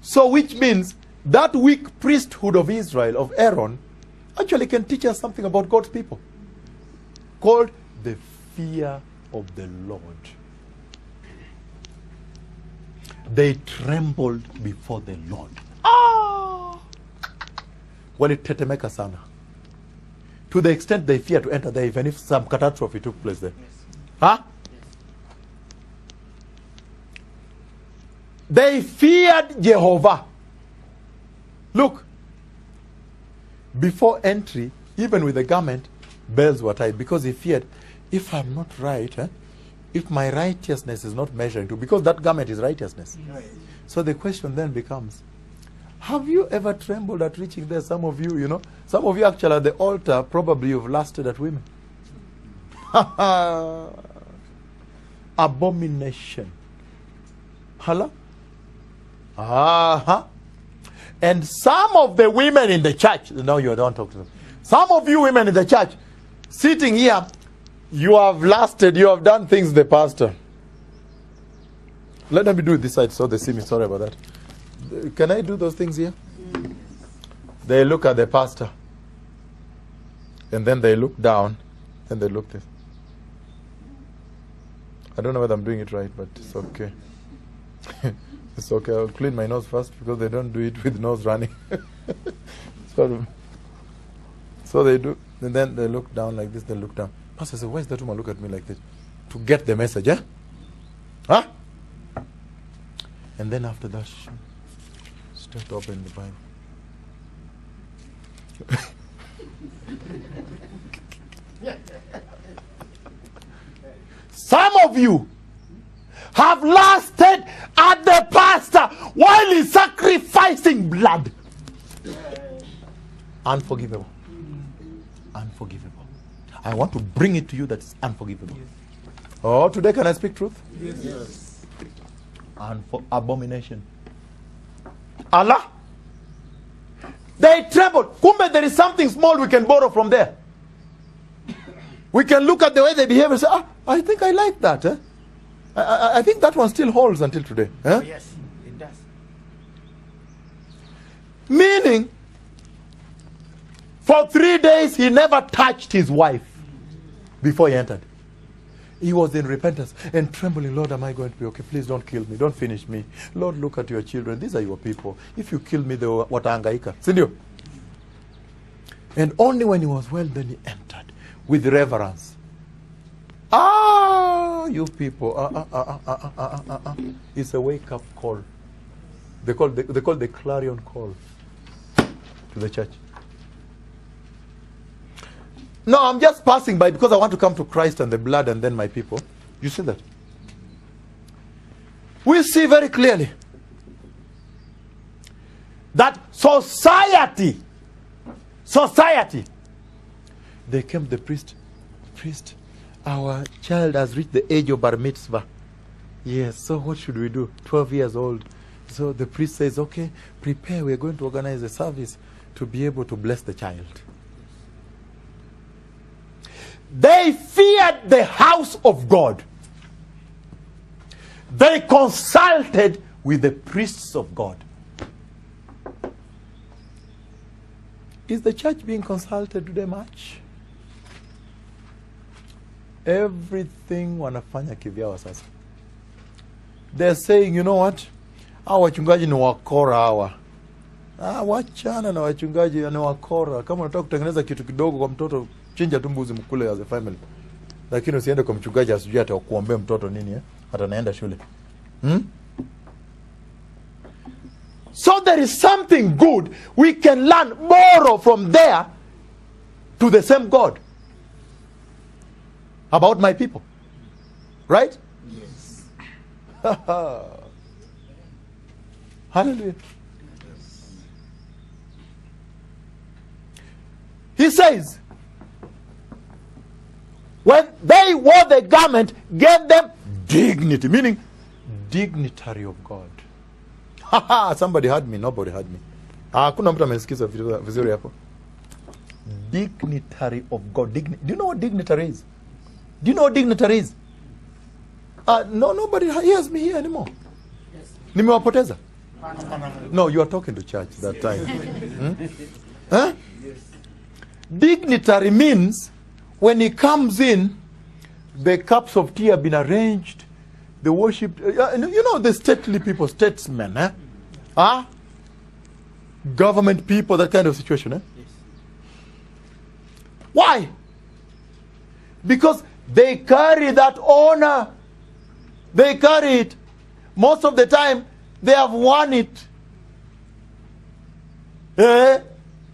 So which means that weak priesthood of Israel, of Aaron, actually can teach us something about God's people. Called the fear of the Lord. They trembled before the Lord. Ah! Walitetemeka sana. To the extent they fear to enter there, even if some catastrophe took place there. Huh? They feared Jehovah. Look, before entry, even with the garment, bells were tied because he feared if I'm not right, eh, if my righteousness is not measuring to, because that garment is righteousness. Right. So the question then becomes Have you ever trembled at reaching there? Some of you, you know, some of you actually at the altar, probably you've lasted at women. Abomination. Hello? Uh-huh. And some of the women in the church, no, you don't talk to them. Some of you women in the church, sitting here, you have lasted, you have done things the pastor. Let me do it this side so they see me. Sorry about that. Can I do those things here? They look at the pastor. And then they look down and they look this. I don't know whether I'm doing it right, but it's okay. it's okay. I'll clean my nose first because they don't do it with nose running. so, so they do. And then they look down like this, they look down. Pastor said, Why is that woman look at me like this? To get the message, eh? Huh? And then after that, she start open the Bible. Some of you have lasted at the pastor while he's sacrificing blood. Unforgivable. Unforgivable. I want to bring it to you that it's unforgivable. Oh, today can I speak truth? Yes. and for abomination. Ala. They trembled. Kumbe, there is something small we can borrow from there. We can look at the way they behave and say, ah, I think I like that. Eh? I, I, I think that one still holds until today. eh?" Oh, yes, it does. Meaning, for three days he never touched his wife before he entered. He was in repentance and trembling, Lord, am I going to be okay? Please don't kill me. Don't finish me. Lord, look at your children. These are your people. If you kill me, they will watahangaika. Sindio? And only when he was well, then he entered with reverence. Ah, you people. Ah, ah, ah, ah, ah, ah, ah, ah. It's a wake up call. They call, the, they call the clarion call to the church. No, I'm just passing by because I want to come to Christ and the blood and then my people. You see that? We see very clearly that society, society, they came the priest, priest, our child has reached the age of bar mitzvah. Yes, so what should we do? 12 years old. So the priest says, okay, prepare, we're going to organize a service to be able to bless the child. They feared the house of God. They consulted with the priests of God. Is the church being consulted today much? everything wanafanya kivyao sasa they're saying you know what hawa wachungaji ni wakora hawa ah, wachana na wachungaji ni wakora kama unataka kutengeneza kitu kidogo kwa mtoto chinja tu mbuzi mkule as a family lakini usiende kwa mchungaji asijui atakuombea mtoto nini eh? hata naenda shule hmm? so there is something good we can learn borrow from there to the same god about my people right Yes. hallelujah he says when they wore the garment gave them dignity meaning dignitary of god. Ha somebody had me nobody had me. Ah, hakuna mtu amesikiza vizuri hapo. Dignitary of god. Digni do you know what dignitary is? Do you know what dignitary is? Uh, no nobody hears me here anymore. Nimewapoteza. No you are talking to church that time. Hmm? huh? dignitary means when he comes in the cups of tea have been arranged the worship uh, you know the stately people statesmen eh? huh? government people that kind of situation eh? why because they carry that honor they carry it most of the time they have won it eh?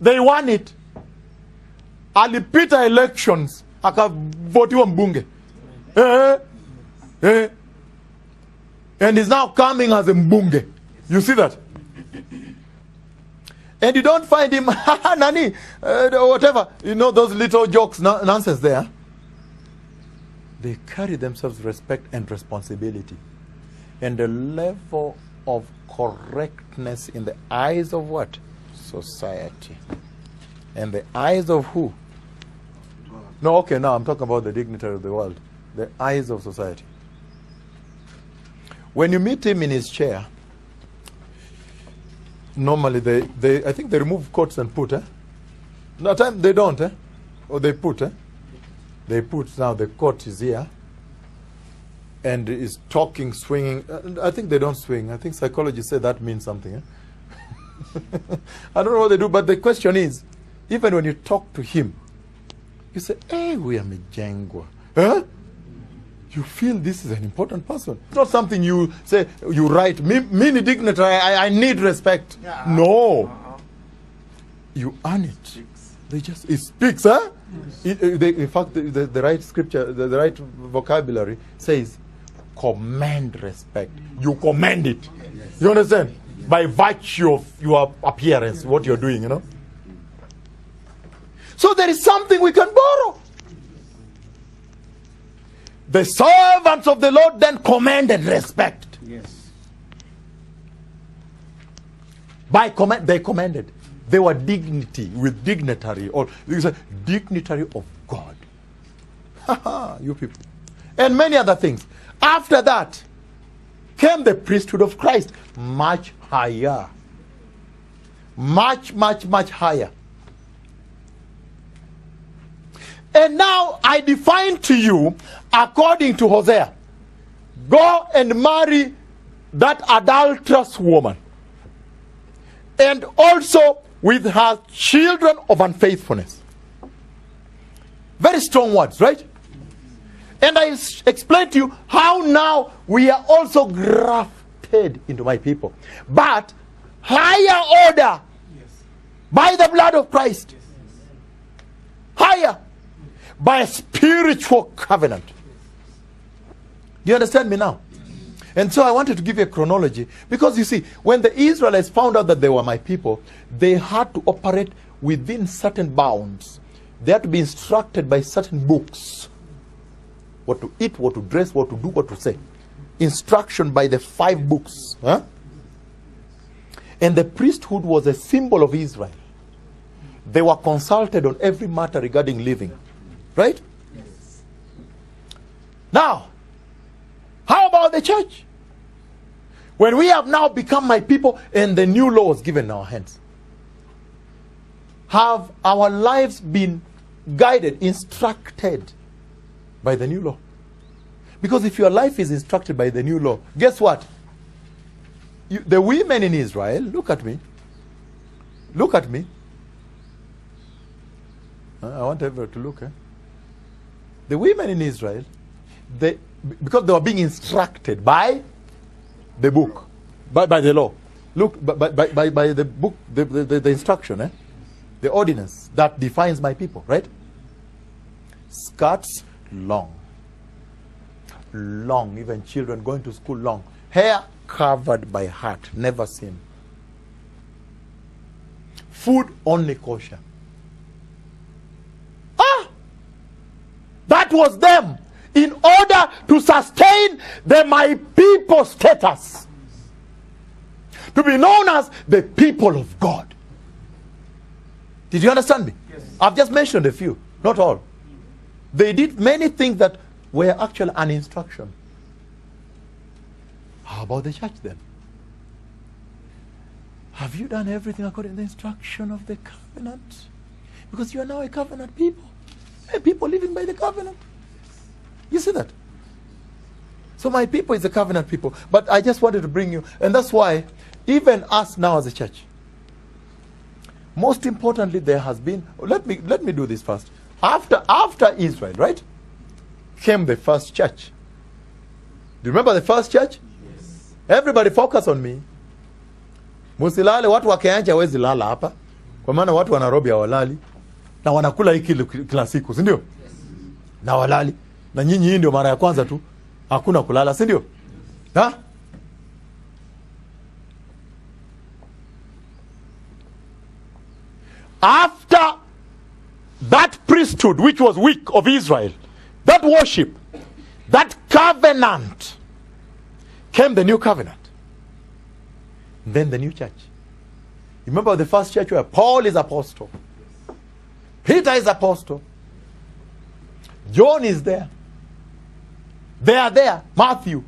they won it alipita elections akavotiwa mbunge. Eh? Eh? and is now coming as a mbunge. You see that? And you don't find him nani uh, whatever. You know those little jokes no, nonsense there they carry themselves respect and responsibility. And a level of correctness in the eyes of what? Society. And the eyes of who no okay now i'm talking about the dignitary of the world the eyes of society. When you meet him in his chair normally they, they i think they remove coats and put eh? No time they don't eh? Or they put eh? They put now the coat is here and is talking swinging. I think they don't swing. I think psychologists say that means something eh? i don't know what they do but the question is even when you talk to him you say hey we are mejengwa huh? you feel this is an important person. It's not something you say you write me, me ni dignitary I, I need respect. Yeah. no. Uh-uh. you earn it. They just it speaks huh? It- uh, they, in fact the, the, the right scripture the, the right vocabulary says command respect. You command it. You understand? By virtue of your appearance what you're doing you know so there is something we can borrow. The servants of the lord then commanded respect. Yes. by command they commanded. They were dignity with dignitary or there's a dignitary of god. Haha, you people. And many other things. After that came the priesthood of christ much higher. Much much much higher and now i define to you according to hosea go and marry that adulterous woman and also with her children of unfaithfulness. Very strong words, right? And I explained to you how now we are also grafted into my people. But higher order yes. by the blood of Christ. Higher by a spiritual covenant. Do you understand me now? And so I wanted to give you a chronology because you see, when the Israelites found out that they were my people, they had to operate within certain bounds. They had to be instructed by certain books what to eat, what to dress, what to do, what to say. Instruction by the five books. Huh? And the priesthood was a symbol of Israel. They were consulted on every matter regarding living. Right? Yes. Now, how about the church? When we have now become my people and the new laws given in our hands, have our lives been guided, instructed by the new law. Because if your life is instructed by the new law, guess what? You, the women in Israel, look at me. Look at me. I want everyone to look. Eh? The women in Israel, they because they were being instructed by the book, by, by the law. Look, by, by, by, by the book, the, the, the, instruction, eh? the ordinance that defines my people, right? Skirts long. Long, even children going to school long. Hair covered by hat, never seen. Food only kosher. Ah! That was them in order to sustain the my people status. To be known as the people of God. Did you understand me? Yes. I've just mentioned a few, not all. They did many things that were actually an instruction. How about the church then? Have you done everything according to the instruction of the covenant? Because you are now a covenant people. People living by the covenant. You see that? So my people is a covenant people. But I just wanted to bring you, and that's why even us now as a church, most importantly, there has been. Let me let me do this first. After after Israel, right, came the first church. Do you remember the first church? Yes. Everybody focus on me. Musilale, watu wa Kenya hawezi lala hapa, kwa maana watu wa Nairobi hawalali na wanakula hiki kila, siku, si ndio? Na walali na nyinyi, hii ndio mara ya kwanza tu, hakuna kulala, si ndio? Ha? After that priesthood, which was weak of Israel, that worship, that covenant, came the new covenant. Then the new church. Remember the first church where Paul is apostle, Peter is apostle, John is there. They are there. Matthew.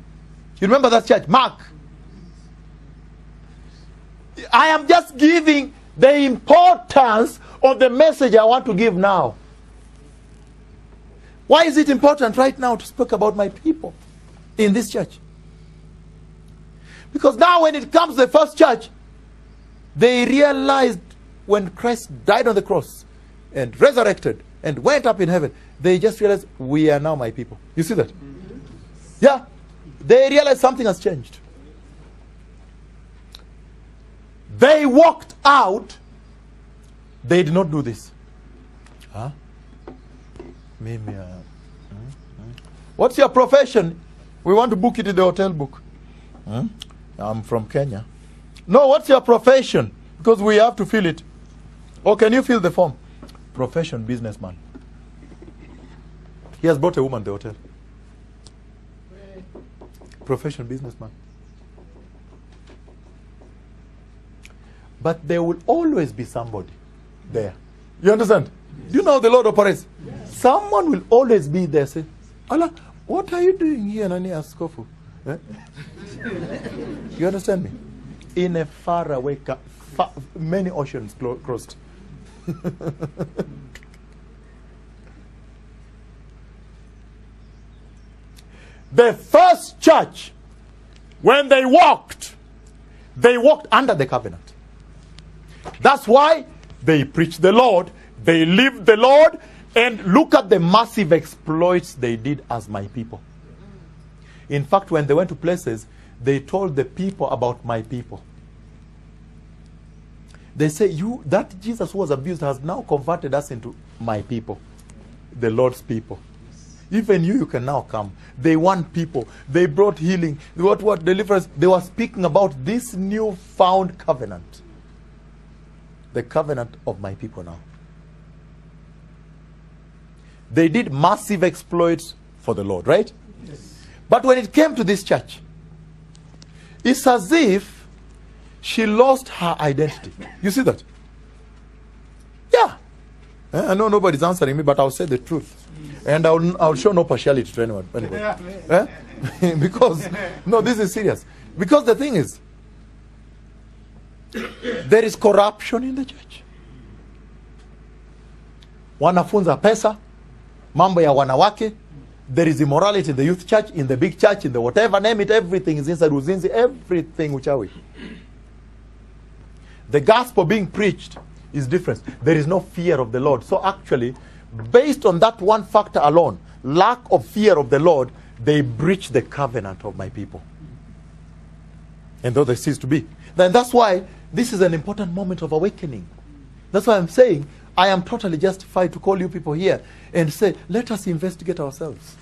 You remember that church? Mark. I am just giving the importance of the message I want to give now. Why is it important right now to speak about my people in this church? Because now, when it comes to the first church, they realized when Christ died on the cross and resurrected and went up in heaven, they just realized we are now my people. You see that? Yeah. They realized something has changed. They walked out. They did not do this. Huh? Mimi, uh, mm, mm. What's your profession? We want to book it in the hotel book. Hmm? I'm from Kenya. No, what's your profession? Because we have to fill it. Or can you fill the form? Profession, businessman. He has brought a woman to the hotel. Profession, businessman. But there will always be somebody there. You understand? Do you know how the Lord operates? Someone will always be there. Say, Ala, what are you doing here, Nani Askofu? Eh? You understand me? In a far away, ca- fa- many oceans clo- crossed. the first church, when they walked, they walked under the covenant. That's why they preached the Lord, they lived the Lord, and look at the massive exploits they did as my people. In fact, when they went to places, they told the people about my people. They say, You that Jesus who was abused has now converted us into my people, the Lord's people. Even you, you can now come. They want people. They brought healing. What what deliverance? They were speaking about this new found covenant. The covenant of my people now. They did massive exploits for the Lord, right? But when it came to this church, it's as if she lost her identity. You see that? Yeah. Eh, I know nobody's answering me, but I'll say the truth. And I'll, I'll show no partiality to anyone. anybody. Eh? because, no, this is serious. Because the thing is, there is corruption in the church. Wanafunza pesa, mambo ya wanawake, there is immorality in the youth church, in the big church, in the whatever, name it, everything is inside Uzinzi, everything we. The gospel being preached is different. There is no fear of the Lord. So actually, based on that one factor alone, lack of fear of the Lord, they breach the covenant of my people. And though they cease to be. Then that's why this is an important moment of awakening. That's why I'm saying I am totally justified to call you people here and say, let us investigate ourselves.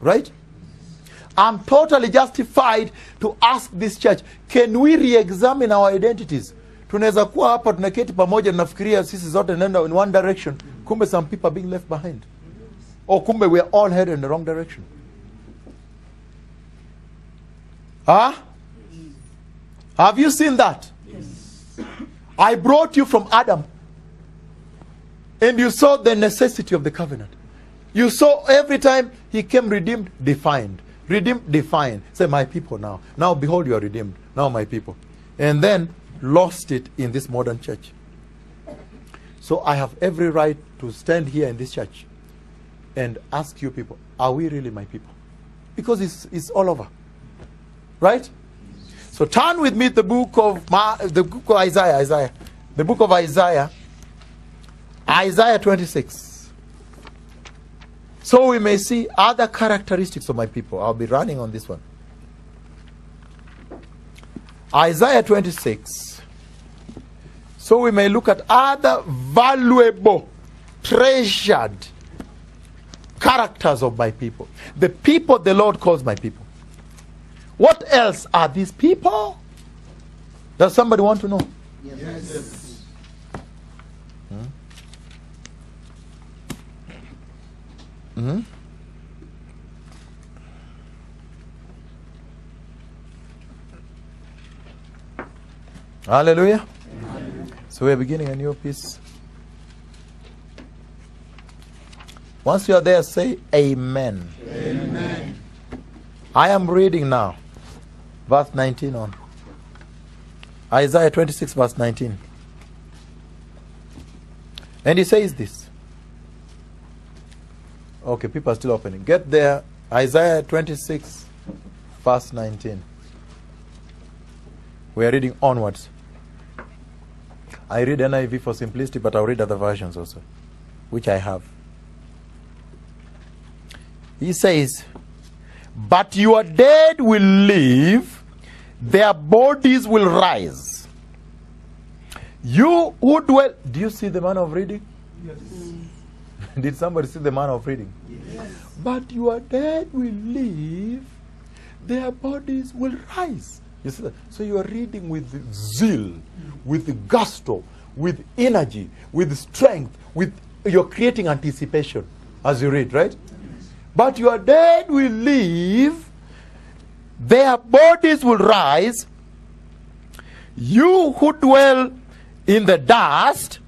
Right? I'm totally justified to ask this church, can we re-examine our identities? Tunaweza kuwa hapa tunaketi pamoja tunafikiria sisi zote nenda in one direction, kumbe some people are being left behind. Or kumbe we are all headed in the wrong direction. Huh? Have you seen that? I brought you from Adam. And you saw the necessity of the covenant. You saw every time he came redeemed, defined. Redeemed, defined. Say, my people now. Now behold, you are redeemed. Now my people. And then lost it in this modern church. So I have every right to stand here in this church and ask you people, are we really my people? Because it's, it's all over. Right? So turn with me the book of Ma- the book of Isaiah, Isaiah. The book of Isaiah. Isaiah 26. So we may see other characteristics of my people. I'll be running on this one. Isaiah 26. So we may look at other valuable, treasured characters of my people. The people the Lord calls my people. What else are these people? Does somebody want to know? Hmm? Hallelujah. So we're beginning a new piece. Once you are there, say Amen. Amen. I am reading now, verse 19 on. Isaiah 26, verse 19. And he says this. Okay, people are still opening. Get there. Isaiah 26, verse 19. We are reading onwards. I read NIV for simplicity, but I'll read other versions also, which I have. He says, But your dead will live, their bodies will rise. You who dwell. Do you see the man of reading? Did somebody see the man of reading? Yes. But your dead will live, their bodies will rise. You see that? So you are reading with zeal, with gusto, with energy, with strength, with you're creating anticipation as you read, right? Yes. But your dead will live, their bodies will rise. You who dwell in the dust,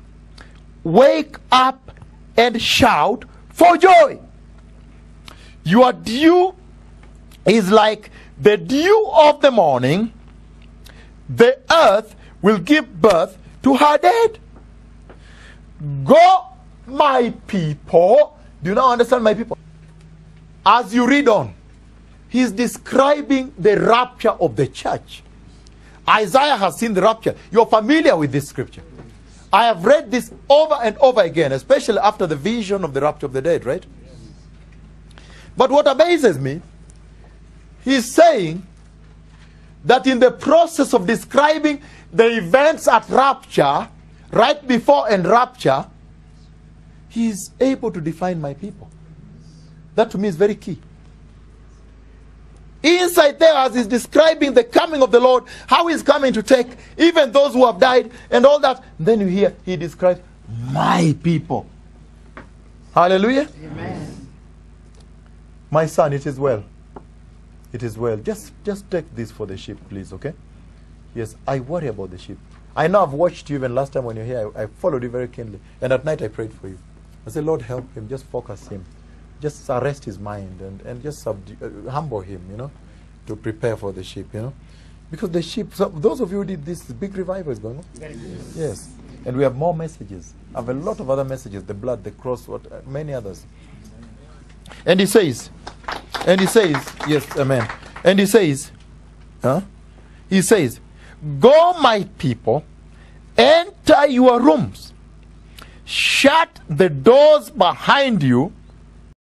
wake up and shout for joy. Your dew is like the dew of the morning. The earth will give birth to her dead. Go, my people. Do you now understand, my people? As you read on, he's describing the rapture of the church. Isaiah has seen the rapture. You're familiar with this scripture. I have read this over and over again, especially after the vision of the rapture of the dead, right? But what amazes me, he's saying that in the process of describing the events at rapture, right before and rapture, he's able to define my people. That to me is very key. Inside there, as he's describing the coming of the Lord, how he's coming to take even those who have died and all that, then you hear he describes my people. Hallelujah. Amen. My son, it is well. It is well. Just just take this for the sheep, please, okay? Yes, I worry about the sheep. I know I've watched you even last time when you're here. I, I followed you very keenly. And at night I prayed for you. I said, Lord, help him. Just focus him. Just arrest his mind and, and just subdue, uh, humble him, you know, to prepare for the sheep, you know. Because the sheep, so those of you who did this, big revival is going on. Very good. Yes. And we have more messages. I have a lot of other messages the blood, the cross, what, uh, many others. And he says, and he says, yes, amen. And he says, huh? He says, Go, my people, enter your rooms, shut the doors behind you,